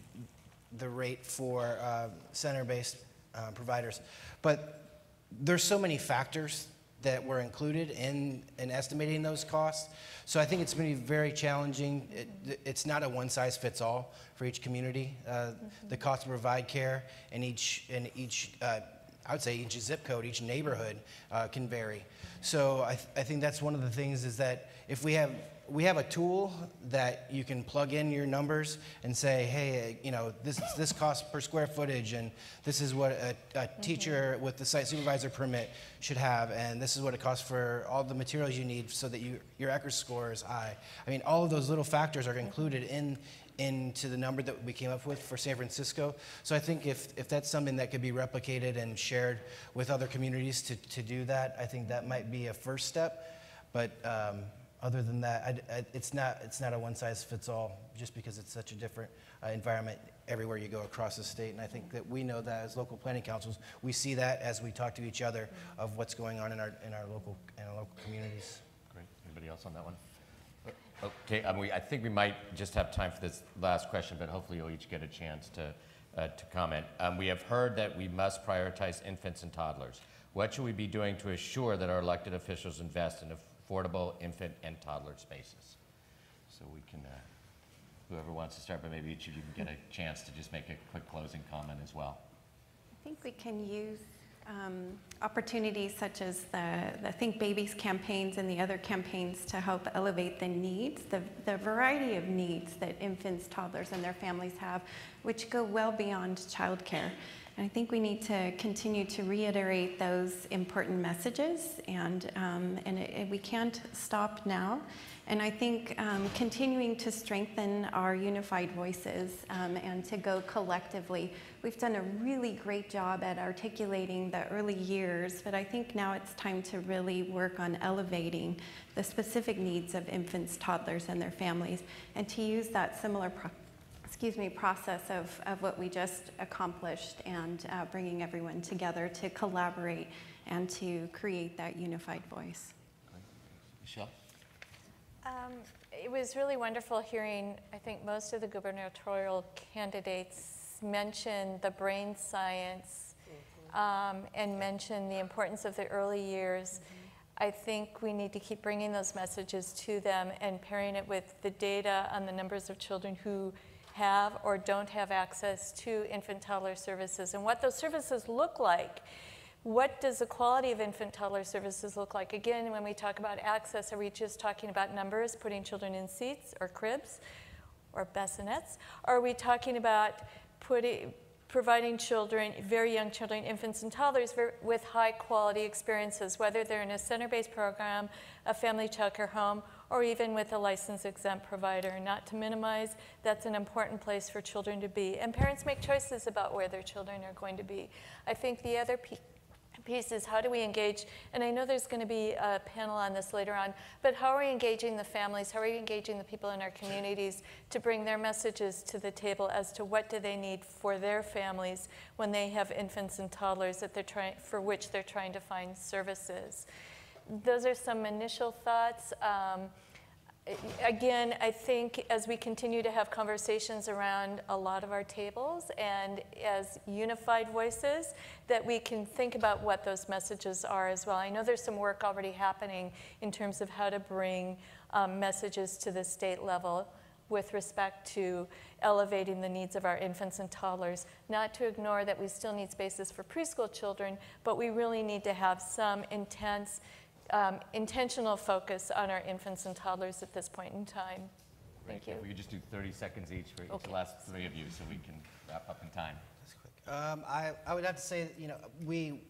the rate for uh, center-based uh, providers. But there's so many factors that were included in, in estimating those costs. So I think it's going to be very challenging. It, it's not a one-size-fits-all for each community. Uh, The cost to provide care in each, in each uh, I would say each zip code, each neighborhood uh, can vary. So I, th- I think that's one of the things is that if we have we have a tool that you can plug in your numbers and say, hey, you know, this this cost per square footage, and this is what a, a teacher with the site supervisor permit should have, and this is what it costs for all the materials you need so that you, your ECERS score is high. I mean, all of those little factors are included in into the number that we came up with for San Francisco. So I think if, if that's something that could be replicated and shared with other communities to, to do that, I think that might be a first step. But um, other than that, I, I, it's, not, it's not a one size fits all just because it's such a different uh, environment everywhere you go across the state. And I think that we know that as local planning councils, we see that as we talk to each other of what's going on in our, in our, local, in our local communities. Great. Anybody else on that one? Okay, um, we, I think we might just have time for this last question, but hopefully you'll each get a chance to, uh, to comment. Um, we have heard that we must prioritize infants and toddlers. What should we be doing to assure that our elected officials invest in affordable infant and toddler spaces? So we can, uh, whoever wants to start, but maybe each of you can get a chance to just make a quick closing comment as well. I think we can use um, opportunities such as the, the Think Babies campaigns and the other campaigns to help elevate the needs, the, the variety of needs that infants, toddlers, and their families have, which go well beyond childcare. And I think we need to continue to reiterate those important messages, and, um, and it, it- we can't stop now. And I think um, continuing to strengthen our unified voices um, and to go collectively. We've done a really great job at articulating the early years, but I think now it's time to really work on elevating the specific needs of infants, toddlers, and their families, and to use that similar excuse me, process of, of what we just accomplished and uh, bringing everyone together to collaborate and to create that unified voice. Michele? Um, It was really wonderful hearing, I think most of the gubernatorial candidates mention the brain science um, and mention the importance of the early years. I think we need to keep bringing those messages to them and pairing it with the data on the numbers of children who have or don't have access to infant toddler services and what those services look like. What does the quality of infant toddler services look like? Again, when we talk about access, are we just talking about numbers, putting children in seats or cribs or bassinets? Are we talking about putting, providing children, very young children, infants and toddlers, with high quality experiences, whether they're in a center based program, a family childcare home, or even with a license exempt provider? Not to minimize, that's an important place for children to be. And parents make choices about where their children are going to be. I think the other piece is how do we engage, and I know there's going to be a panel on this later on, but how are we engaging the families, how are we engaging the people in our communities to bring their messages to the table as to what do they need for their families when they have infants and toddlers that they're trying, for which they're trying to find services. Those are some initial thoughts. Um, Again, I think as we continue to have conversations around a lot of our tables and as unified voices, that we can think about what those messages are as well. I know there's some work already happening in terms of how to bring um, messages to the state level with respect to elevating the needs of our infants and toddlers. Not to ignore that we still need spaces for preschool children, but we really need to have some intense um, intentional focus on our infants and toddlers at this point in time. Thank you. We could just do 30 seconds each for each Okay. last three of you so we can wrap up in time. That's quick. Um, I, I would have to say, you know, we,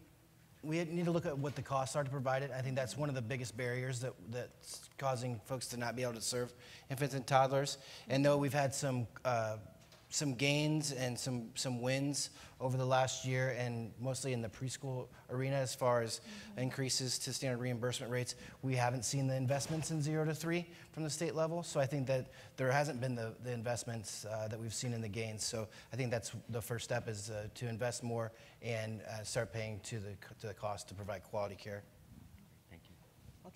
we need to look at what the costs are to provide it. I think that's one of the biggest barriers that, that's causing folks to not be able to serve infants and toddlers. And though we've had some, uh, some gains and some, some wins over the last year, and mostly in the preschool arena as far as increases to standard reimbursement rates, we haven't seen the investments in zero to three from the state level. So I think that there hasn't been the, the investments uh, that we've seen in the gains. So I think that's the first step is uh, to invest more and uh, start paying to the, to the cost to provide quality care.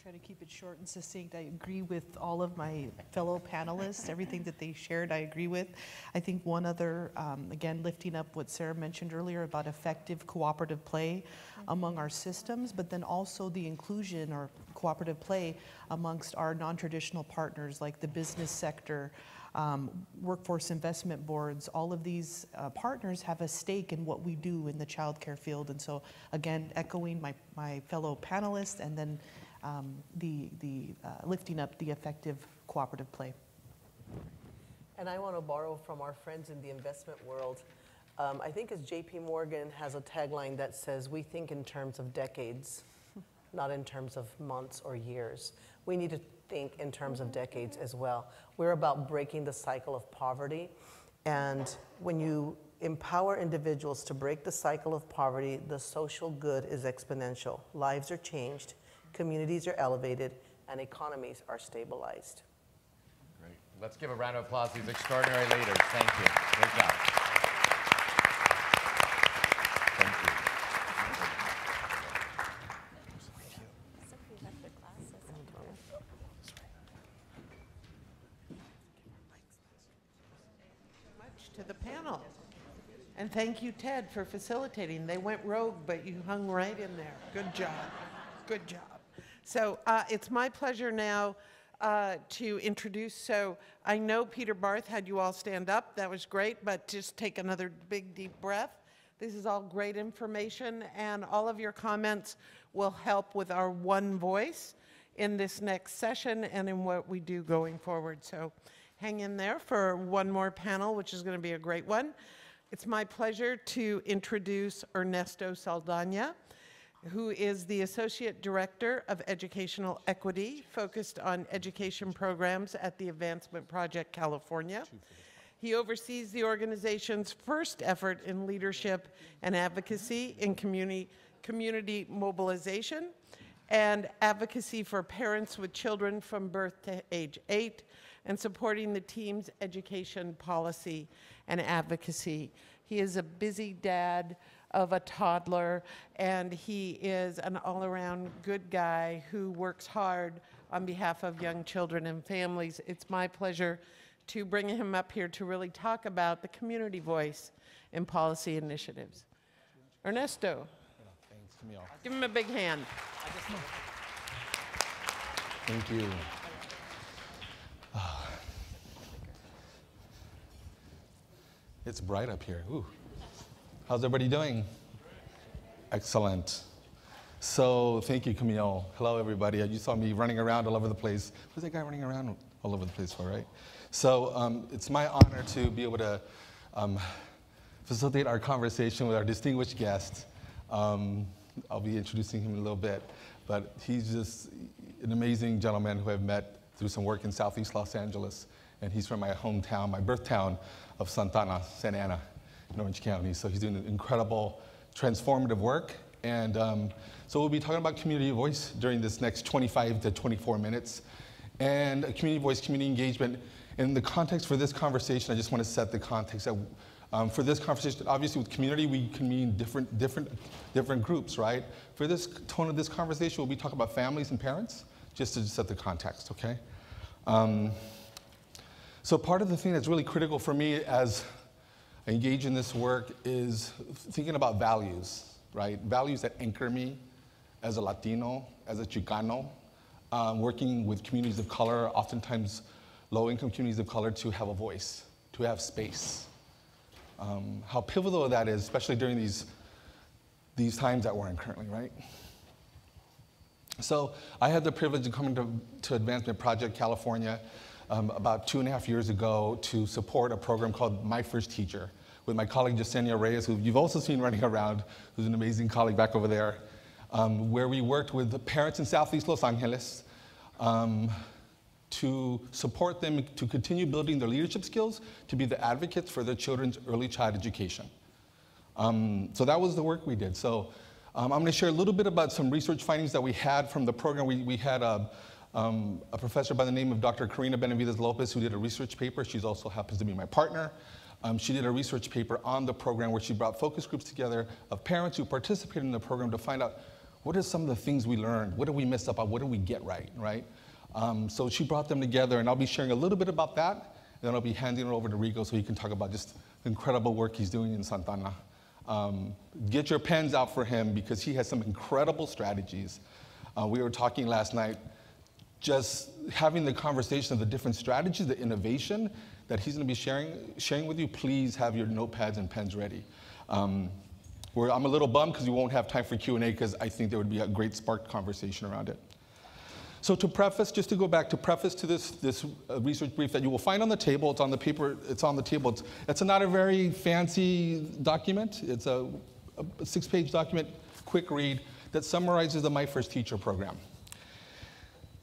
Try to keep it short and succinct. I agree with all of my fellow panelists. Everything that they shared, I agree with. I think one other, um, again, lifting up what Sarah mentioned earlier about effective cooperative play among our systems, but then also the inclusion or cooperative play amongst our non-traditional partners like the business sector, um, workforce investment boards, all of these uh, partners have a stake in what we do in the childcare field. And so, again, echoing my, my fellow panelists and then um, the, the uh, lifting up the effective cooperative play. And I want to borrow from our friends in the investment world. Um, I think as JP Morgan has a tagline that says, we think in terms of decades, not in terms of months or years. We need to think in terms of decades as well. We're about breaking the cycle of poverty. And when you empower individuals to break the cycle of poverty, the social good is exponential. Lives are changed, communities are elevated, and economies are stabilized. Great. Let's give a round of applause to these extraordinary leaders. Thank you. Great job. Thank you. much to the panel. And thank you, Ted, for facilitating. They went rogue, but you hung right in there. Good job. Good job. So uh, it's my pleasure now uh, to introduce. So I know Peter Barth had you all stand up. That was great, but just take another big, deep breath. This is all great information, and all of your comments will help with our one voice in this next session and in what we do going forward. So hang in there for one more panel, which is going to be a great one. It's my pleasure to introduce Ernesto Saldaña, who is the Associate Director of Educational Equity, focused on education programs at the Advancement Project California. He oversees the organization's first effort in leadership and advocacy in community, community mobilization and advocacy for parents with children from birth to age eight, and supporting the team's education policy and advocacy. He is a busy dad of a toddler, and he is an all around good guy who works hard on behalf of young children and families. It's my pleasure to bring him up here to really talk about the community voice in policy initiatives. Ernesto. Thanks, Camille. Give him a big hand. Thank you. Ah. It's bright up here. Ooh. How's everybody doing? Excellent. So, thank you, Camille. Hello, everybody. You saw me running around all over the place. Who's that guy running around all over the place for, right? So, um, it's my honor to be able to um, facilitate our conversation with our distinguished guest. Um, I'll be introducing him in a little bit, but he's just an amazing gentleman who I've met through some work in Southeast Los Angeles, and he's from my hometown, my birth town of Santa Ana, Santa Ana, in Orange County. So he's doing incredible, transformative work, and um, so we'll be talking about community voice during this next 25 to 24 minutes, and community voice, community engagement. In the context for this conversation, I just want to set the context that um, for this conversation, obviously with community, we can mean different, different, different groups, right? For this tone of this conversation, we'll be talking about families and parents, just to set the context, okay? Um, so part of the thing that's really critical for me as engage in this work is thinking about values, right? Values that anchor me as a Latino, as a Chicano, um, working with communities of color, oftentimes low-income communities of color, to have a voice, to have space um, how pivotal that is, especially during these, these times that we're in currently, right? So I had the privilege of coming to, to Advancement Project California um, about two and a half years ago to support a program called My First Teacher with my colleague Jasenia Reyes, who you've also seen running around, who's an amazing colleague back over there, um, where we worked with the parents in Southeast Los Angeles um, to support them to continue building their leadership skills, to be the advocates for their children's early child education. Um, so that was the work we did. So um, I'm going to share a little bit about some research findings that we had from the program. We, we had a, um, a professor by the name of Dr. Corina Benavides Lopez who did a research paper. She also happens to be my partner. Um, she did a research paper on the program where she brought focus groups together of parents who participated in the program to find out what are some of the things we learned, what did we miss up on, what did we get right, right? Um, so she brought them together, and I'll be sharing a little bit about that. And then I'll be handing it over to Rigo so he can talk about just the incredible work he's doing in Santa Ana. Um, get your pens out for him because he has some incredible strategies. Uh, we were talking last night, just having the conversation of the different strategies, the innovation that he's going to be sharing, sharing with you. Please have your notepads and pens ready. Um, I'm a little bummed because we won't have time for Q&A because I think there would be a great spark conversation around it. So to preface, just to go back to preface to this, this uh, research brief that you will find on the table, it's on the paper, it's on the table. It's, it's not a very fancy document. It's a, a six-page document, quick read, that summarizes the My First Teacher program.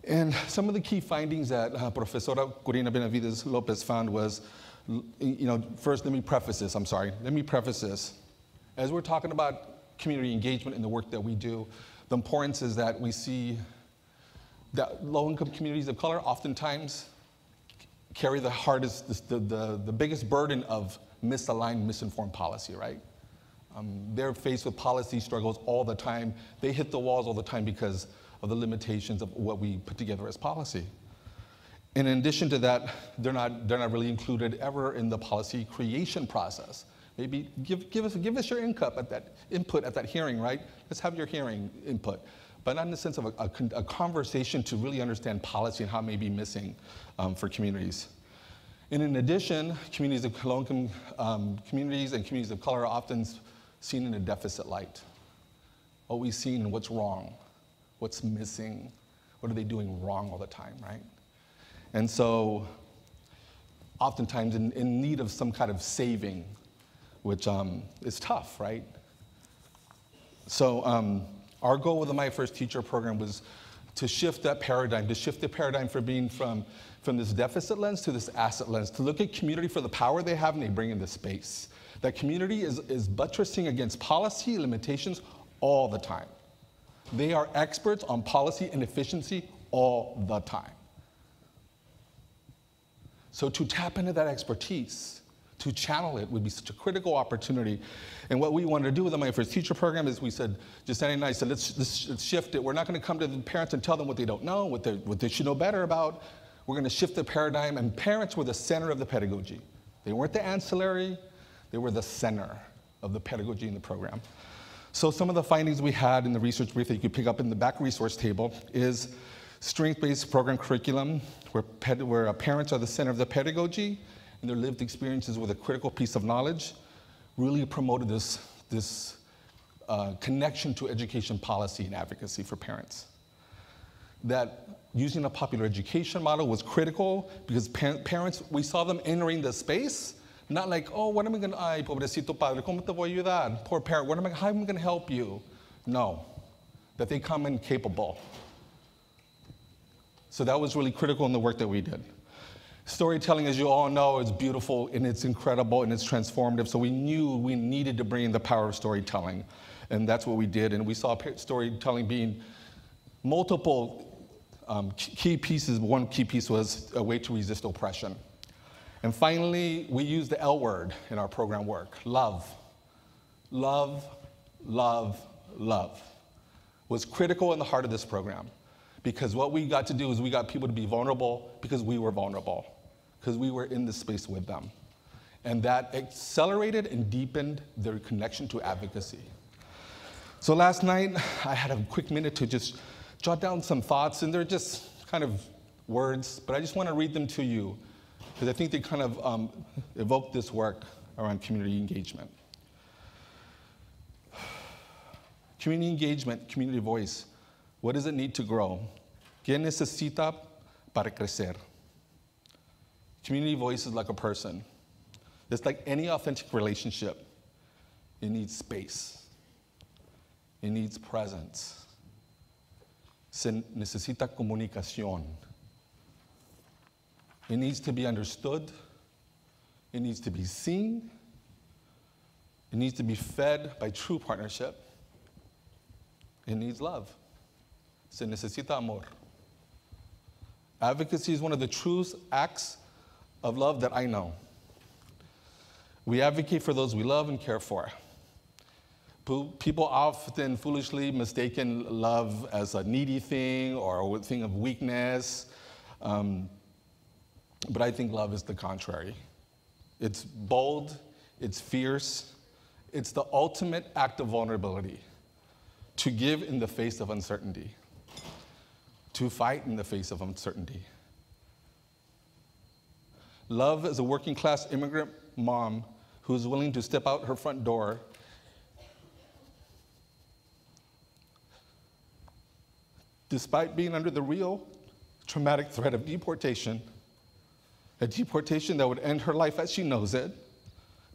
And some of the key findings that uh, Professora Corina Benavides Lopez found was, you know, first let me preface this, I'm sorry, let me preface this. As we're talking about community engagement in the work that we do, the importance is that we see that low-income communities of color oftentimes carry the hardest, the, the, the biggest burden of misaligned, misinformed policy, right? Um, they're faced with policy struggles all the time. They hit the walls all the time because of the limitations of what we put together as policy. In addition to that, they're not, they're not really included ever in the policy creation process. Maybe give, give, us, give us your input at, that, input at that hearing, right? Let's have your hearing input but not in the sense of a, a, a conversation to really understand policy and how it may be missing um, for communities. And in addition, communities of low-income um, communities and communities of color are often seen in a deficit light, always seen what's wrong, what's missing, what are they doing wrong all the time, right? And so, oftentimes in, in need of some kind of saving, which um, is tough, right? So, um, our goal with the My First Teacher program was to shift that paradigm, to shift the paradigm from being from, from this deficit lens to this asset lens, to look at community for the power they have and they bring into space. That community is, is buttressing against policy limitations all the time. They are experts on policy and efficiency all the time. So to tap into that expertise, to channel it would be such a critical opportunity. And what we wanted to do with the My First Teacher program is we said, Justine and I said, let's, let's, shift it. We're not going to come to the parents and tell them what they don't know, what, what they should know better about. We're going to shift the paradigm, and parents were the center of the pedagogy. They weren't the ancillary, they were the center of the pedagogy in the program. So some of the findings we had in the research brief that you could pick up in the back resource table is strength-based program curriculum, where, where parents are the center of the pedagogy, and their lived experiences with a critical piece of knowledge really promoted this, this uh, connection to education policy and advocacy for parents. That using a popular education model was critical because pa parents, we saw them entering the space, not like, oh, what am I gonna, ay, pobrecito padre, ¿cómo te voy a ayudar? Poor parent, what am I, how am I gonna help you? No, that they come in capable. So that was really critical in the work that we did. Storytelling, as you all know, is beautiful and it's incredible and it's transformative. So we knew we needed to bring in the power of storytelling. And that's what we did. And we saw storytelling being multiple um, key pieces. One key piece was a way to resist oppression. And finally, we use the L word in our program work love. Love, love, love was critical in the heart of this program because what we got to do is we got people to be vulnerable because we were vulnerable because we were in the space with them. And that accelerated and deepened their connection to advocacy. So last night, I had a quick minute to just jot down some thoughts, and they're just kind of words, but I just want to read them to you because I think they kind of um, evoke this work around community engagement. Community engagement, community voice. What does it need to grow? ¿Qué necesita para crecer? Community voice is like a person. It's like any authentic relationship. It needs space. It needs presence. Se necesita comunicación. It needs to be understood. It needs to be seen. It needs to be fed by true partnership. It needs love. Se necesita amor. Advocacy is one of the truest acts of love that I know. We advocate for those we love and care for. People often foolishly mistaken love as a needy thing or a thing of weakness. Um, but I think love is the contrary. It's bold, it's fierce, it's the ultimate act of vulnerability to give in the face of uncertainty, to fight in the face of uncertainty. Love is a working class immigrant mom who's willing to step out her front door despite being under the real traumatic threat of deportation, a deportation that would end her life as she knows it,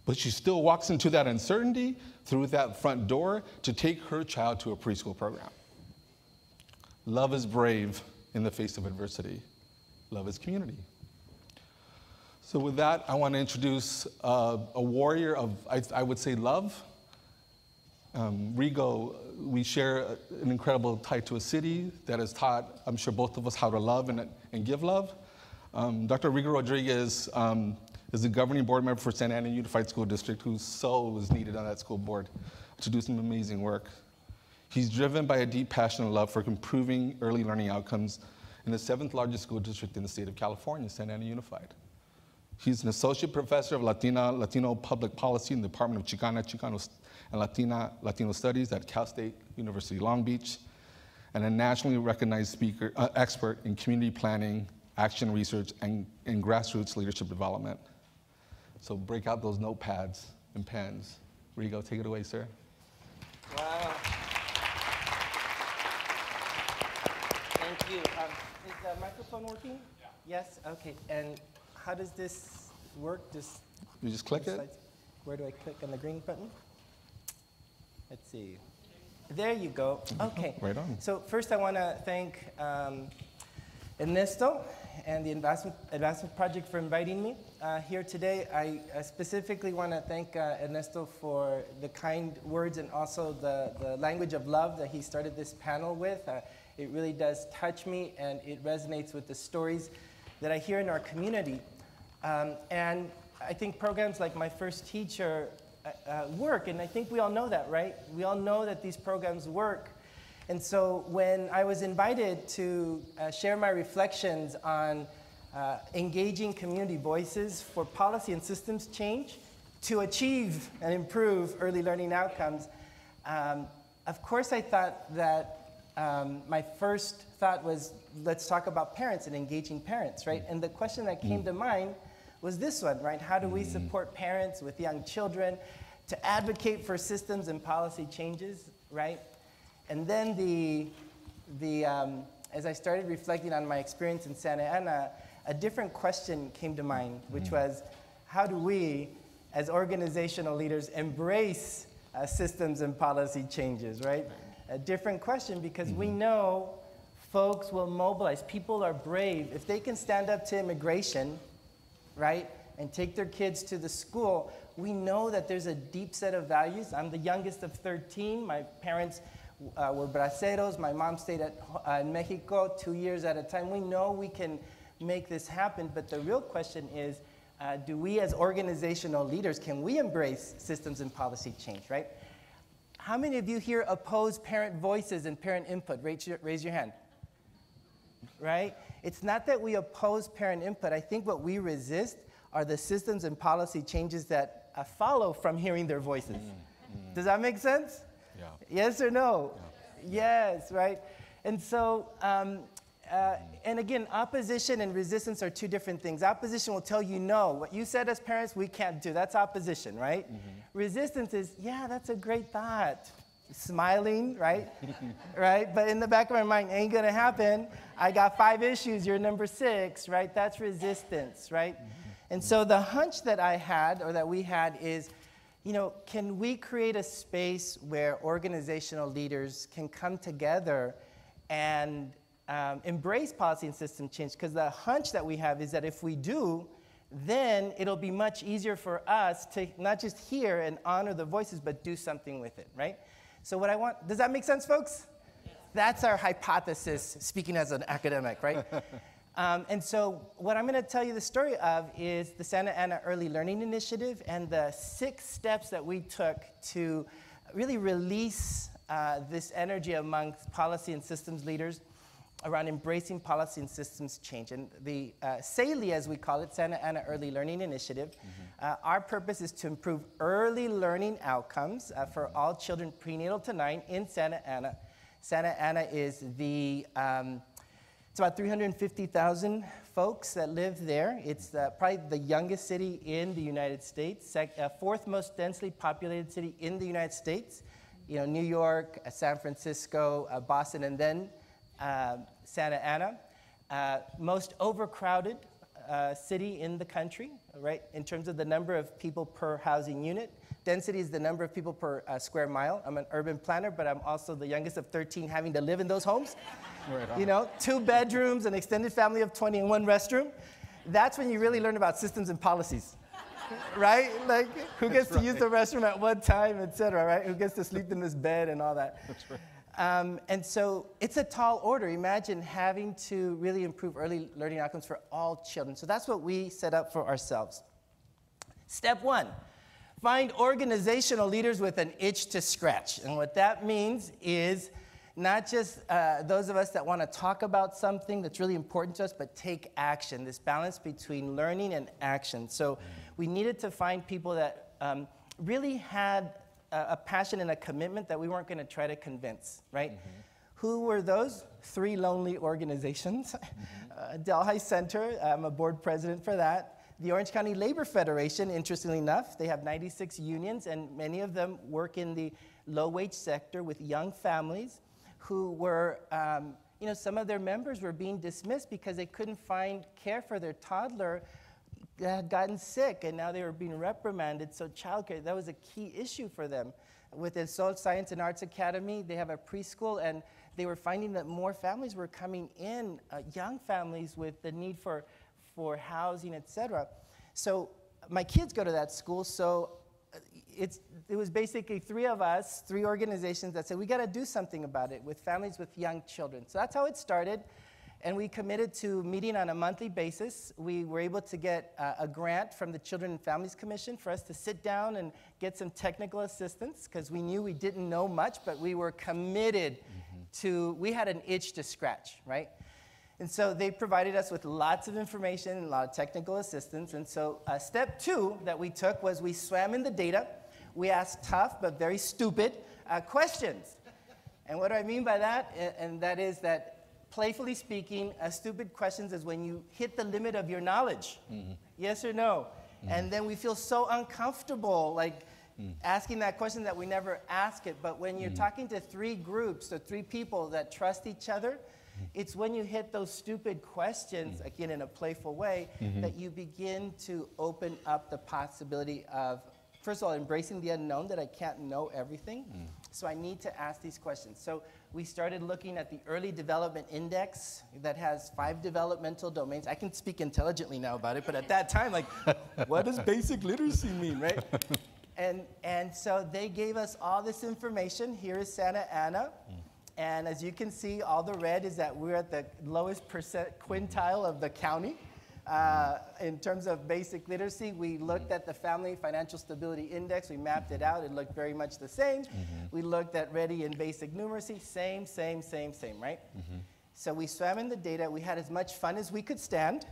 but she still walks into that uncertainty through that front door to take her child to a preschool program. Love is brave in the face of adversity. Love is community. So with that, I want to introduce uh, a warrior of, I, I, would say, love. Um, Rigo, we share an incredible tie to a city that has taught, I'm sure, both of us how to love and, and give love. Um, Dr. Rigo Rodriguez um, is the governing board member for Santa Ana Unified School District, who so is needed on that school board to do some amazing work. He's driven by a deep passion and love for improving early learning outcomes in the seventh largest school district in the state of California, Santa Ana Unified. He's an associate professor of Latina, Latino public policy in the Department of Chicana, Chicano, and Latina, Latino Studies at Cal State University Long Beach, and a nationally recognized speaker, uh, expert in community planning, action research, and, and grassroots leadership development. So break out those notepads and pens Rigo. Take it away, sir. Wow. Thank you. Um, is the microphone working? Yes? Okay. And how does this work? Just You just click it. slides- Where do I click on the green button? Let's see. There you go. Okay. Right on. So first, I want to thank um, Ernesto and the Advancement, Advancement Project for inviting me uh, here today. I specifically want to thank uh, Ernesto for the kind words and also the, the language of love that he started this panel with. Uh, it really does touch me and it resonates with the stories that I hear in our community. Um, and I think programs like My First Teacher uh, work, and I think we all know that, right? We all know that these programs work. And so when I was invited to uh, share my reflections on uh, engaging community voices for policy and systems change to achieve and improve early learning outcomes, um, of course I thought that um, my first thought was let's talk about parents and engaging parents, right? And the question that came to mind was this one, right? How do we support parents with young children to advocate for systems and policy changes, right? And then the, the, um, as I started reflecting on my experience in Santa Ana, a different question came to mind, which was how do we, as organizational leaders, embrace uh, systems and policy changes, right? A different question because we know folks will mobilize. People are brave. If they can stand up to immigration, right, and take their kids to the school, we know that there's a deep set of values. I'm the youngest of 13. My parents uh, were braceros. My mom stayed at, uh, in Mexico two years at a time. We know we can make this happen, but the real question is, uh, do we as organizational leaders, can we embrace systems and policy change, right? How many of you here oppose parent voices and parent input? Raise your, raise your hand. Right? It's not that we oppose parent input. I think what we resist are the systems and policy changes that uh, follow from hearing their voices. Does that make sense? Yeah. Yes or no? Yes, right? And so, um, uh, and again, opposition and resistance are two different things. Opposition will tell you no. What you said as parents, we can't do. That's opposition, right? Resistance is, yeah, that's a great thought. Smiling, right? right? But in the back of my mind, ain't gonna happen. I got five issues, you're number six, right? That's resistance, right? And so the hunch that I had, or that we had, is you know, can we create a space where organizational leaders can come together and um, embrace policy and system change? Because the hunch that we have is that if we do, then it'll be much easier for us to not just hear and honor the voices, but do something with it, right? So, what I want, does that make sense, folks? That's our hypothesis, speaking as an academic, right? Um, and so, what I'm going to tell you the story of is the Santa Ana Early Learning Initiative and the six steps that we took to really release uh, this energy amongst policy and systems leaders around embracing policy and systems change. And the uh, SAILI, as we call it, Santa Ana Early Learning Initiative, uh, our purpose is to improve early learning outcomes uh, for all children prenatal to nine in Santa Ana. Santa Ana is the um, it's about 350,000 folks that live there. It's uh, probably the youngest city in the United States, uh, fourth most densely populated city in the United States. You know, New York, uh, San Francisco, Boston, and then Santa Ana. Most overcrowded city in the country, right? In terms of the number of people per housing unit. Density is the number of people per uh, square mile. I'm an urban planner, but I'm also the youngest of 13 having to live in those homes. You know, two bedrooms, an extended family of 20, and one restroom. That's when you really learn about systems and policies, right? Like who gets to use the restroom at what time, et cetera, right? Who gets to sleep in this bed and all that. That's right. Um, and so it's a tall order. Imagine having to really improve early learning outcomes for all children. So that's what we set up for ourselves. Step one find organizational leaders with an itch to scratch. And what that means is not just uh, those of us that want to talk about something that's really important to us, but take action, this balance between learning and action. So we needed to find people that um, really had a, a, passion and a commitment that we weren't going to try to convince, right? Mm-hmm. Who were those? Three lonely organizations. Mm-hmm. Uh, Delhi Center, I'm a board president for that. the Orange County Labor Federation, interestingly enough, they have 96 unions, and many of them work in the low wage sector with young families who were, um, you know, some of their members were being dismissed because they couldn't find care for their toddler that had gotten sick and now they were being reprimanded. So, childcare, that was a key issue for them. With the Sol Science and Arts Academy, they have a preschool, and they were finding that more families were coming in, uh, young families with the need for for housing, et cetera. So my kids go to that school, so uh, it's, it was basically three of us, three organizations that said, we got to do something about it with families with young children. So that's how it started. And we committed to meeting on a monthly basis. We were able to get uh, a grant from the Children and Families Commission for us to sit down and get some technical assistance because we knew we didn't know much, but we were committed mm-hmm. to, we had an itch to scratch, right? And so they provided us with lots of information and a lot of technical assistance. And so uh, step two that we took was we swam in the data. We ask tough but very stupid uh, questions. And what do I mean by that? And that is that, playfully speaking, uh, stupid questions is when you hit the limit of your knowledge. Mm-hmm. Yes or no? Mm-hmm. And then we feel so uncomfortable, like mm. asking that question that we never ask it. But when you're mm. talking to three groups or three people that trust each other, it's when you hit those stupid questions, mm-hmm. again in a playful way, mm-hmm. that you begin to open up the possibility of, first of all, embracing the unknown that I can't know everything. Mm. So I need to ask these questions. So we started looking at the Early Development Index that has five developmental domains. I can speak intelligently now about it, but at that time, like, what does basic literacy mean, right? and, and so they gave us all this information. Here is Santa Ana. Mm. And as you can see, all the red is that we're at the lowest percent quintile of the county. Uh, in terms of basic literacy, we looked at the Family Financial Stability Index. We mapped it out. It looked very much the same. Mm-hmm. We looked at ready and basic numeracy. Same, same, same, same, right? Mm-hmm. So we swam in the data. We had as much fun as we could stand.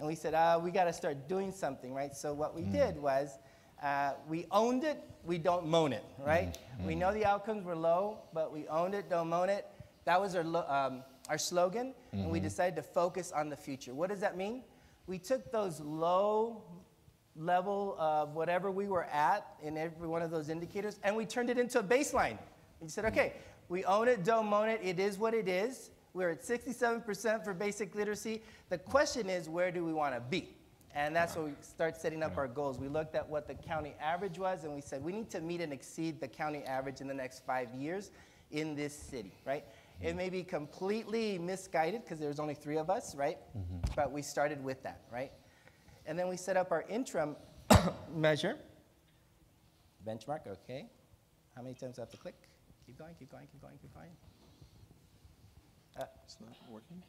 And we said, uh, we got to start doing something, right? So what we mm. did was uh, we owned it, we don't moan it, right? Mm-hmm. We know the outcomes were low, but we owned it, don't moan it. That was our, um, our slogan, mm-hmm. and we mm-hmm. decided to focus on the future. What does that mean? We took those low level of whatever we were at in every one of those indicators, and we turned it into a baseline. We said, okay, we own it, don't moan it, it is what it is. We're at 67% for basic literacy. The question is, where do we want to be? And that's when we start setting up our goals. We looked at what the county average was, and we said we need to meet and exceed the county average in the next five years in this city, right? It may be completely misguided because there's only three of us, right? Mm-hmm. But we started with that, right? And then we set up our interim measure. Benchmark, okay. How many times do I have to click? Keep going, keep going, keep going, keep going. Uh, it's not working.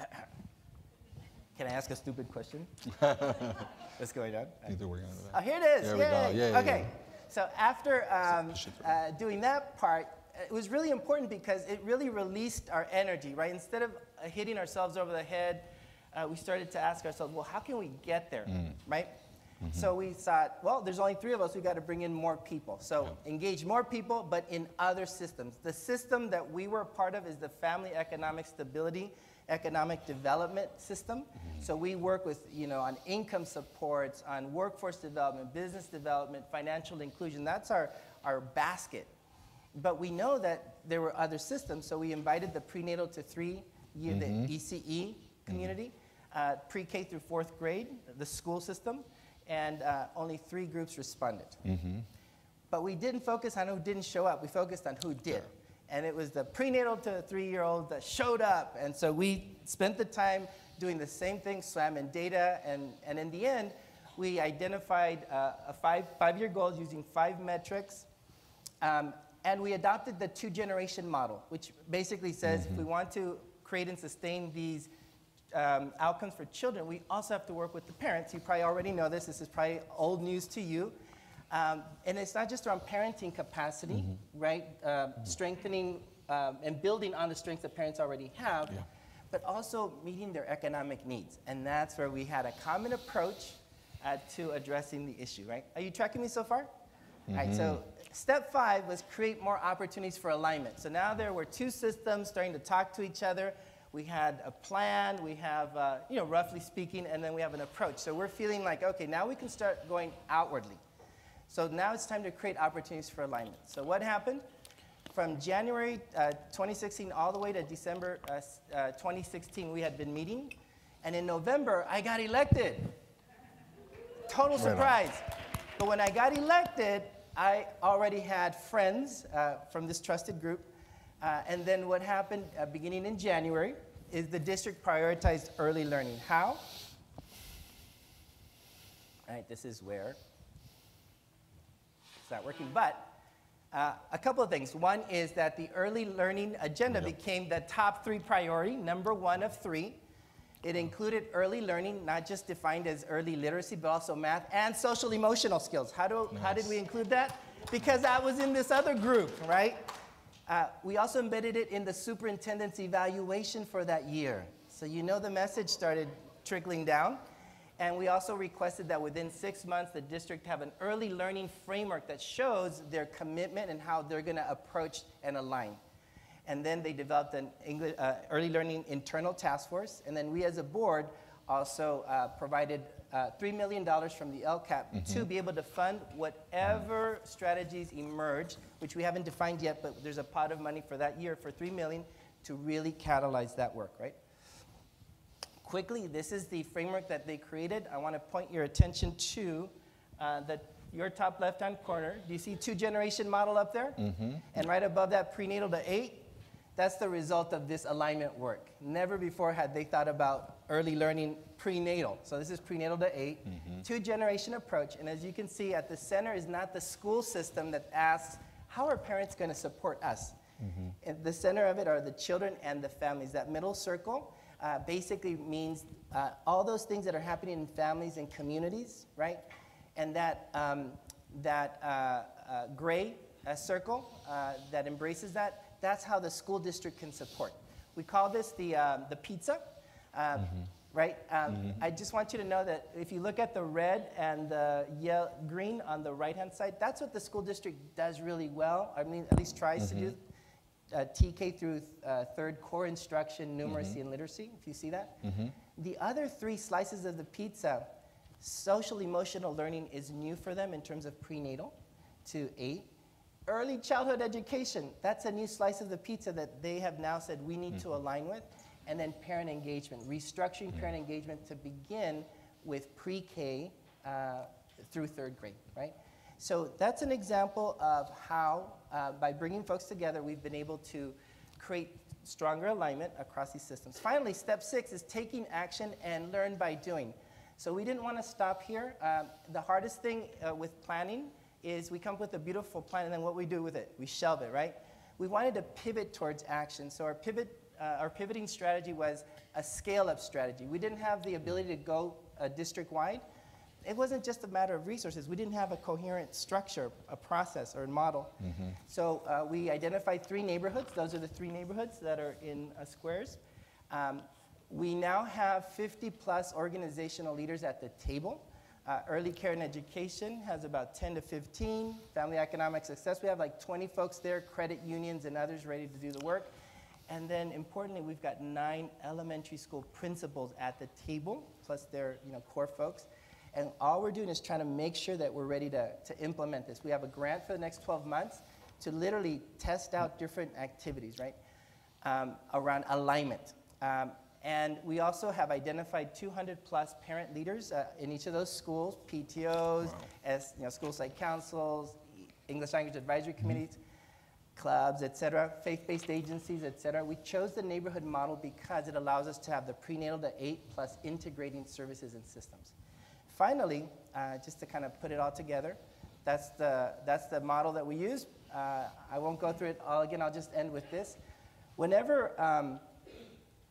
Can I ask a stupid question? What's going on? I think they're working on that. Oh, here it is. There Yay. we go. Yeah, yeah okay. Yeah. So after um, uh, doing that part, it was really important because it really released our energy, right? Instead of uh, hitting ourselves over the head, uh, we started to ask ourselves, well, how can we get there, mm. right? Mm-hmm. So we thought, well, there's only three of us. We got to bring in more people. So yeah. engage more people, but in other systems. The system that we were part of is the Family Economic Stability economic development system. Mm-hmm. So we work with, you know, on income supports, on workforce development, business development, financial inclusion. That's our, our basket. But we know that there were other systems, so we invited the prenatal to three year, mm-hmm. the ECE community, mm-hmm. uh, pre-K through fourth grade, the school system, and uh, only three groups responded. Mm-hmm. But we didn't focus on who didn't show up. We focused on who did. Sure and it was the prenatal to three year old that showed up. And so we spent the time doing the same thing, swam in data, and, and in the end, we identified uh, a five, five year goals using five metrics. Um, and we adopted the two generation model, which basically says mm-hmm. if we mm-hmm. want to create and sustain these um, outcomes for children, we also have to work with the parents. You probably already know this, this is probably old news to you. Um, and it's not just around parenting capacity, mm-hmm. right? Uh, mm-hmm. Strengthening um, and building on the strengths that parents already have, yeah. but also meeting their economic needs. And that's where we had a common approach uh, to addressing the issue, right? Are you tracking me so far? Mm-hmm. All right, so mm-hmm. step five was create more opportunities for alignment. So now there were two systems starting to talk to each other. we had a plan, we have, uh, you know, roughly speaking, and then we have an approach. So we're feeling like, okay, now we can start going outwardly. So now it's time to create opportunities for alignment. So what happened? From January uh, 2016 all the way to December uh, uh, 2016, we had been meeting. And in November, I got elected. Total Right surprise. But when I got elected, I already had friends uh, from this trusted group. Uh, and then what happened uh, beginning in January is the district prioritized early learning. How? All right, this is where not working. But uh, a couple of things. One is that the early learning agenda became the top three priority, number one of three. It included early learning, not just defined as early literacy, but also math and social emotional skills. How, do, how did we include that? Because that was in this other group, right? Uh, we also embedded it in the superintendent's evaluation for that year. So you know the message started trickling down. And we also requested that within six months, the district have an early learning framework that shows their commitment and how they're going to approach and align. And then they developed an English, uh, early learning internal task force. And then we as a board also uh, provided uh, $3 million from the LCAP to be able to fund whatever strategies emerge, which we haven't defined yet, but there's a pot of money for that year for 3 million to really catalyze that work, right? Quickly, this is the framework that they created. I want to point your attention to uh, the, your top left-hand corner. Do you see two-generation model up there? Mm-hmm. And right above that, prenatal to eight, that's the result of this alignment work. Never before had they thought about early learning prenatal. So this is prenatal to 8 mm-hmm. two-generation approach. And as you can see, at the center is not the school system that asks, how are parents going to support us? Mm-hmm. At the center of it are the children and the families. That middle circle uh, basically means uh, all those things that are happening in families and communities, right? And that, um, that uh, uh, gray uh, circle uh, that embraces that, that's how the school district can support. We call this the, the pizza, uh, right? Um, I just want you to know that if you look at the red and the yellow, green on the right-hand side, that's what the school district does really well. I mean, at least tries to do uh, TK through uh, third core instruction, numeracy, and literacy, if you see that. The other three slices of the pizza, social emotional learning is new for them in terms of prenatal to eight. Early childhood education, that's a new slice of the pizza that they have now said we need to align with. And then parent engagement, restructuring parent engagement to begin with pre K uh, through third grade, right? So that's an example of how, uh, by bringing folks together, we've been able to create stronger alignment across these systems. Finally, step six is taking action and learn by doing. So we didn't want to stop here. Um, the hardest thing uh, with planning is we come up with a beautiful plan, and then what we do with it? We shelve it, right? We wanted to pivot towards action. So our pivot, uh, our pivoting strategy was a scale-up strategy. We didn't have the ability to go uh, district-wide it wasn't just a matter of resources. We didn't have a coherent structure, a process, or a model. So uh, we identified three neighborhoods. Those are the three neighborhoods that are in uh, squares. Um, we now have 50 plus organizational leaders at the table. Uh, early care and education has about 10 to 15. Family economic success, we have like 20 folks there, credit unions and others ready to do the work. And then importantly, we've got nine elementary school principals at the table, plus their you know, core folks. And all we're doing is trying to make sure that we're ready to, to implement this. We have a grant for the next 12 months to literally test out different activities, right, um, around alignment. Um, and we also have identified 200 plus parent leaders uh, in each of those schools, PTOs, as you know, school site councils, English language advisory committees, clubs, et cetera, faith-based agencies, et cetera. We chose the neighborhood model because it allows us to have the prenatal to eight plus integrating services and systems. Finally, uh, just to kind of put it all together, that's the, that's the model that we use. Uh, I won't go through it all again, I'll just end with this. Whenever um,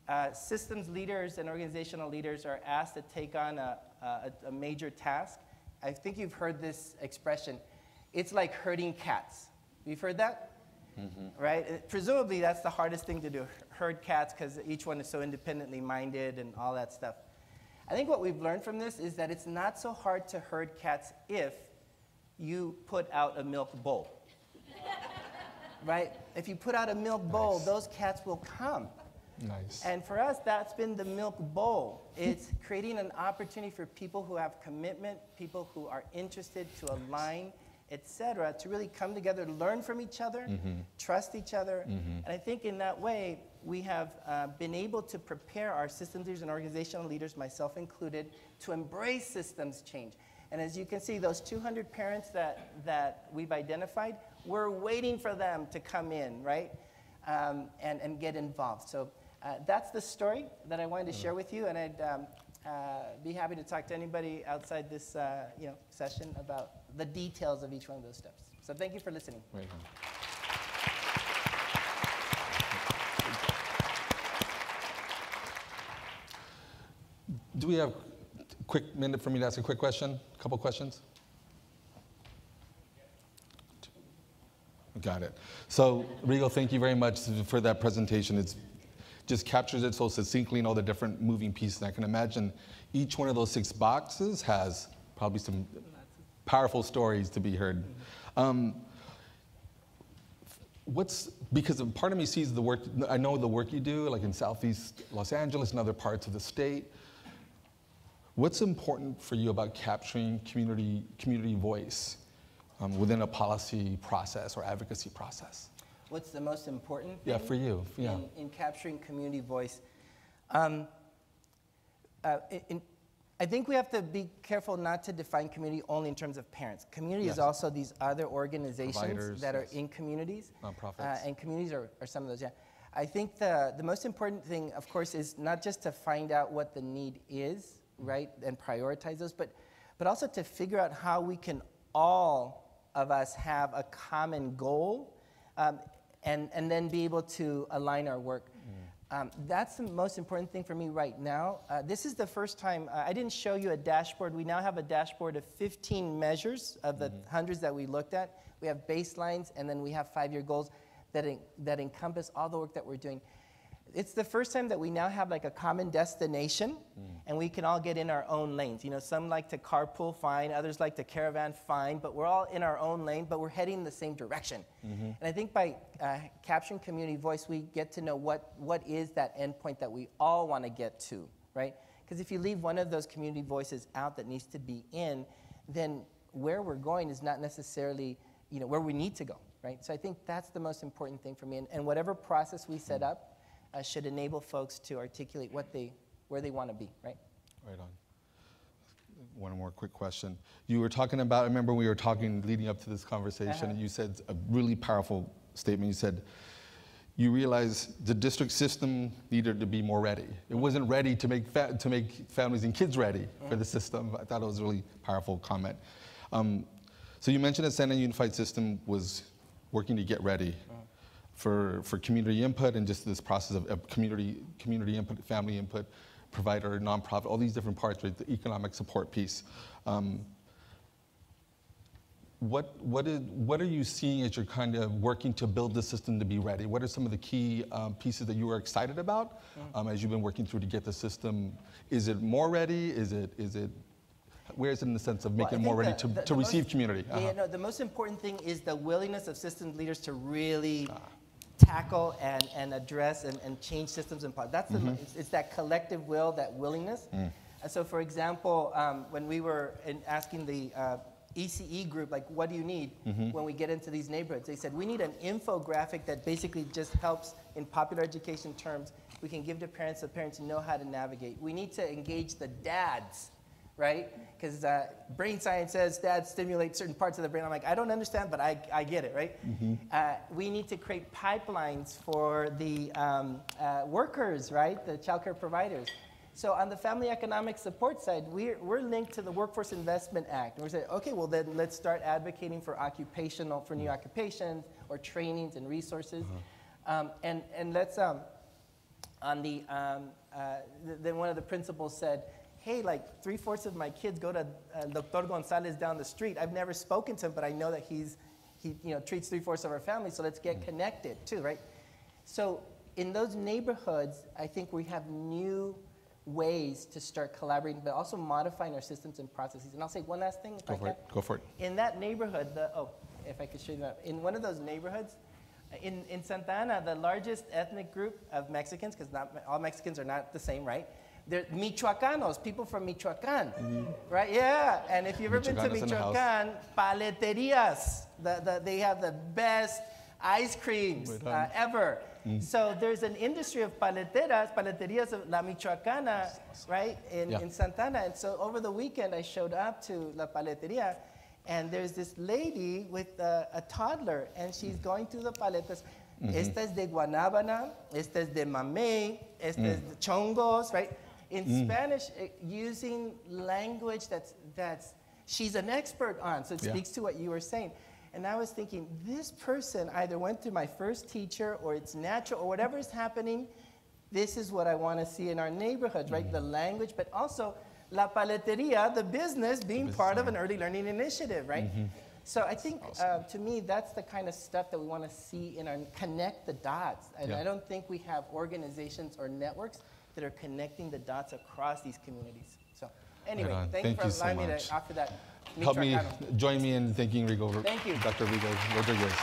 uh, systems leaders and organizational leaders are asked to take on a, a, a major task, I think you've heard this expression. It's like herding cats. You've heard that? Right? Uh, Presumably, that's the hardest thing to do herd cats because each one is so independently minded and all that stuff. I think what we've learned from this is that it's not so hard to herd cats if you put out a milk bowl. right? If you put out a milk bowl, those cats will come. Nice. And for us, that's been the milk bowl. It's creating an opportunity for people who have commitment, people who are interested to align, et cetera, to really come together, learn from each other, mm-hmm. trust each other. Mm-hmm. And I think in that way, we have uh, been able to prepare our systems leaders and organizational leaders, myself included, to embrace systems change. And as you can see, those 200 parents that, that we've identified, we're waiting for them to come in, right? Um, and, and get involved. So uh, that's the story that I wanted to share with you, and I'd um, uh, be happy to talk to anybody outside this uh, you know, session about the details of each one of those steps. So thank you for listening. Do we have a quick minute for me to ask a quick question? A couple questions? Got it. So, Rigo, thank you very much for that presentation. It's just captures it so succinctly and all the different moving pieces. I can imagine each one of those six boxes has probably some powerful stories to be heard. Um, what's because part of me sees the work i know the work you do like in southeast los angeles and other parts of the state what's important for you about capturing community community voice um, within a policy process or advocacy process What's the most important yeah for you yeah in, in capturing community voice? Um, uh, in- I think we have to be careful not to define community only in terms of parents. Community is also these other organizations Providers, that are in communities. Nonprofits. Uh, and communities are, are some of those, yeah. I think the, the most important thing, of course, is not just to find out what the need is, right, and prioritize those, but, but also to figure out how we can all of us have a common goal um, and, and then be able to align our work. Um, that's the most important thing for me right now. Uh, this is the first time, uh, I didn't show you a dashboard. We now have a dashboard of 15 measures of the hundreds that we looked at. We have baselines, and then we have five year goals that, en- that encompass all the work that we're doing. It's the first time that we now have like a common destination, mm. and we can all get in our own lanes. You know, some like to carpool, fine. Others like to caravan, fine. But we're all in our own lane, but we're heading in the same direction. Mm-hmm. And I think by uh, capturing community voice, we get to know what, what is that endpoint that we all want to get to, right? Because if you leave one of those community voices out that needs to be in, then where we're going is not necessarily, you know, where we need to go, right? So I think that's the most important thing for me. And, and whatever process we set mm. up uh, should enable folks to articulate what they, where they want to be, right? Right on. One more quick question. You were talking about, I remember we were talking leading up to this conversation, and you said a really powerful statement. You said, you realize the district system needed to be more ready. It wasn't ready to make, fa- to make families and kids ready for the system. I thought it was a really powerful comment. Um, so you mentioned that Santa Unified System was working to get ready for, for community input and just this process of, of community, community input, family input, provider, nonprofit, all these different parts, right? The economic support piece. Um, what, what, is, what are you seeing as you're kind of working to build the system to be ready? What are some of the key um, pieces that you are excited about um, as you've been working through to get the system? Is it more ready? Is it, is it, where is it in the sense of making I it more think ready the- to, the- to the receive most- community? Yeah, Uh-huh. no, the most important thing is the willingness of systems leaders to really Ah. Tackle and, and address and, and change systems and that's the, Mm-hmm. it's, it's that collective will, that willingness. Mm. And so, for example, um, when we were in asking the uh, ECE group, like, what do you need Mm-hmm. when we get into these neighborhoods? They said, we need an infographic that basically just helps in popular education terms. We can give to parents so parents know how to navigate. We need to engage the dads right? Because uh, brain science says that stimulate certain parts of the brain. I'm like, I don't understand, but I, I get it, right? Uh, we need to create pipelines for the um, uh, workers, right? The childcare providers. So on the family economic support side, we're, we're linked to the Workforce Investment Act. And we're saying, okay, well then let's start advocating for occupational, for new occupations or trainings and resources. Um, and, and let's, um, on the, um, uh, th- then one of the principals said, hey, like three fourths of my kids go to uh, Dr. Gonzalez down the street. I've never spoken to him, but I know that he's, he you know, treats three fourths of our family, so let's get connected too, right? So in those neighborhoods, I think we have new ways to start collaborating, but also modifying our systems and processes. And I'll say one last thing, Go for it. Go for it. In that neighborhood, the, oh, if I could show you that, in one of those neighborhoods, In, in Santa Ana, the largest ethnic group of Mexicans, because not all Mexicans are not the same, right? They're Michoacanos, people from Michoacan, right? Yeah, and if you've ever been to. Michoacan, paleterias, the, the, they have the best ice creams uh, on. ever. So there's an industry of paleteras, paleterias of La Michoacana, right, in, Yeah. in Santa Ana. And so over the weekend, I showed up to La Paleteria, and there's this lady with a, a toddler, and she's going through the paletas. Esta es de guanábana, esta es de mamey, esta es de chongos, right? In Spanish, eh, using language that's, that's she's an expert on, so it Yeah. speaks to what you were saying. And I was thinking, this person either went through my first teacher or it's natural or whatever is happening. This is what I want to see in our neighborhoods, right? The language, but also La Paleteria, the business, being part of an early learning initiative, right? So I think, uh, to me, that's the kind of stuff that we want to see in our connect the dots. And Yeah. I don't think we have organizations or networks that are connecting the dots across these communities. So anyway, on. thank, Thank you for you so me much. to offer that. Help me, join me in thanking Rigo, Thank you. Dr. Rigo Rodriguez.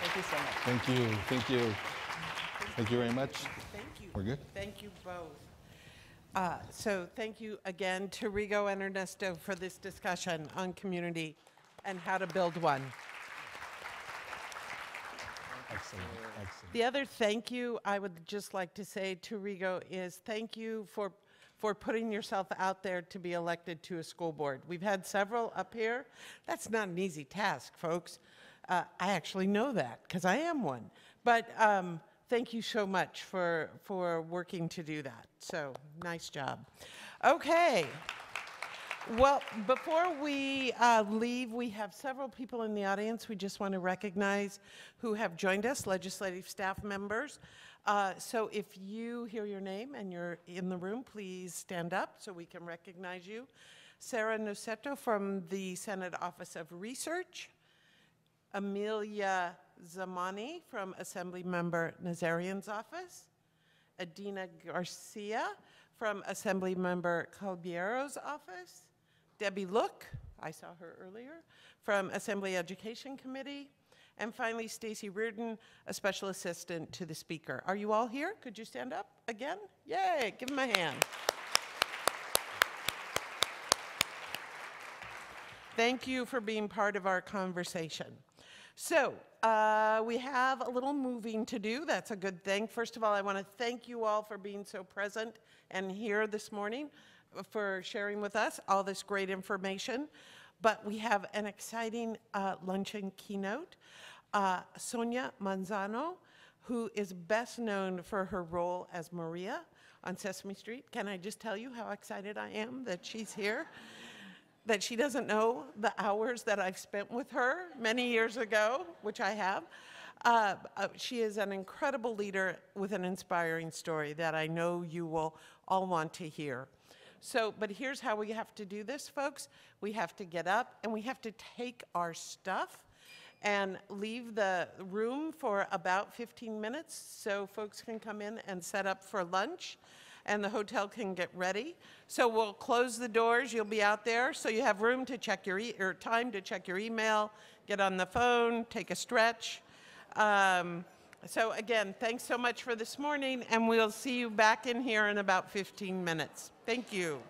Thank you so much. Thank you, thank you. Thank you very much. Thank you. We're good? Thank you both. Uh, So thank you again to Rigo and Ernesto for this discussion on community and how to build one. Excellent, excellent. The other thank you I would just like to say to Rigo is thank you for, for putting yourself out there to be elected to a school board. We've had several up here. That's not an easy task, folks. Uh, I actually know that because I am one. But um, thank you so much for, for working to do that. So nice job. Okay. Well, before we uh, leave, we have several people in the audience we just want to recognize who have joined us, legislative staff members. Uh, so if you hear your name and you're in the room, please stand up so we can recognize you. Sarah Noceto from the Senate Office of Research. Amelia Zamani from Assembly Member Nazarian's office. Adina Garcia from Assembly Member Caballero's office. Debbie Look, I saw her earlier, from Assembly Education Committee. And finally, Stacy Reardon, a special assistant to the speaker. Are you all here? Could you stand up again? Yay, give them a hand. Thank you for being part of our conversation. So, uh, we have a little moving to do. That's a good thing. First of all, I want to thank you all for being so present and here this morning, for sharing with us all this great information. But we have an exciting uh, luncheon keynote. Uh, Sonia Manzano, who is best known for her role as Maria on Sesame Street. Can I just tell you how excited I am that she's here? that she doesn't know the hours that I've spent with her many years ago, which I have. Uh, uh, she is an incredible leader with an inspiring story that I know you will all want to hear. So, but here's how we have to do this, folks. We have to get up and we have to take our stuff and leave the room for about 15 minutes so folks can come in and set up for lunch and the hotel can get ready. So we'll close the doors. You'll be out there, so you have room to check your e- or time to check your email, get on the phone, take a stretch. Um, so again, thanks so much for this morning, and we'll see you back in here in about 15 minutes. Thank you.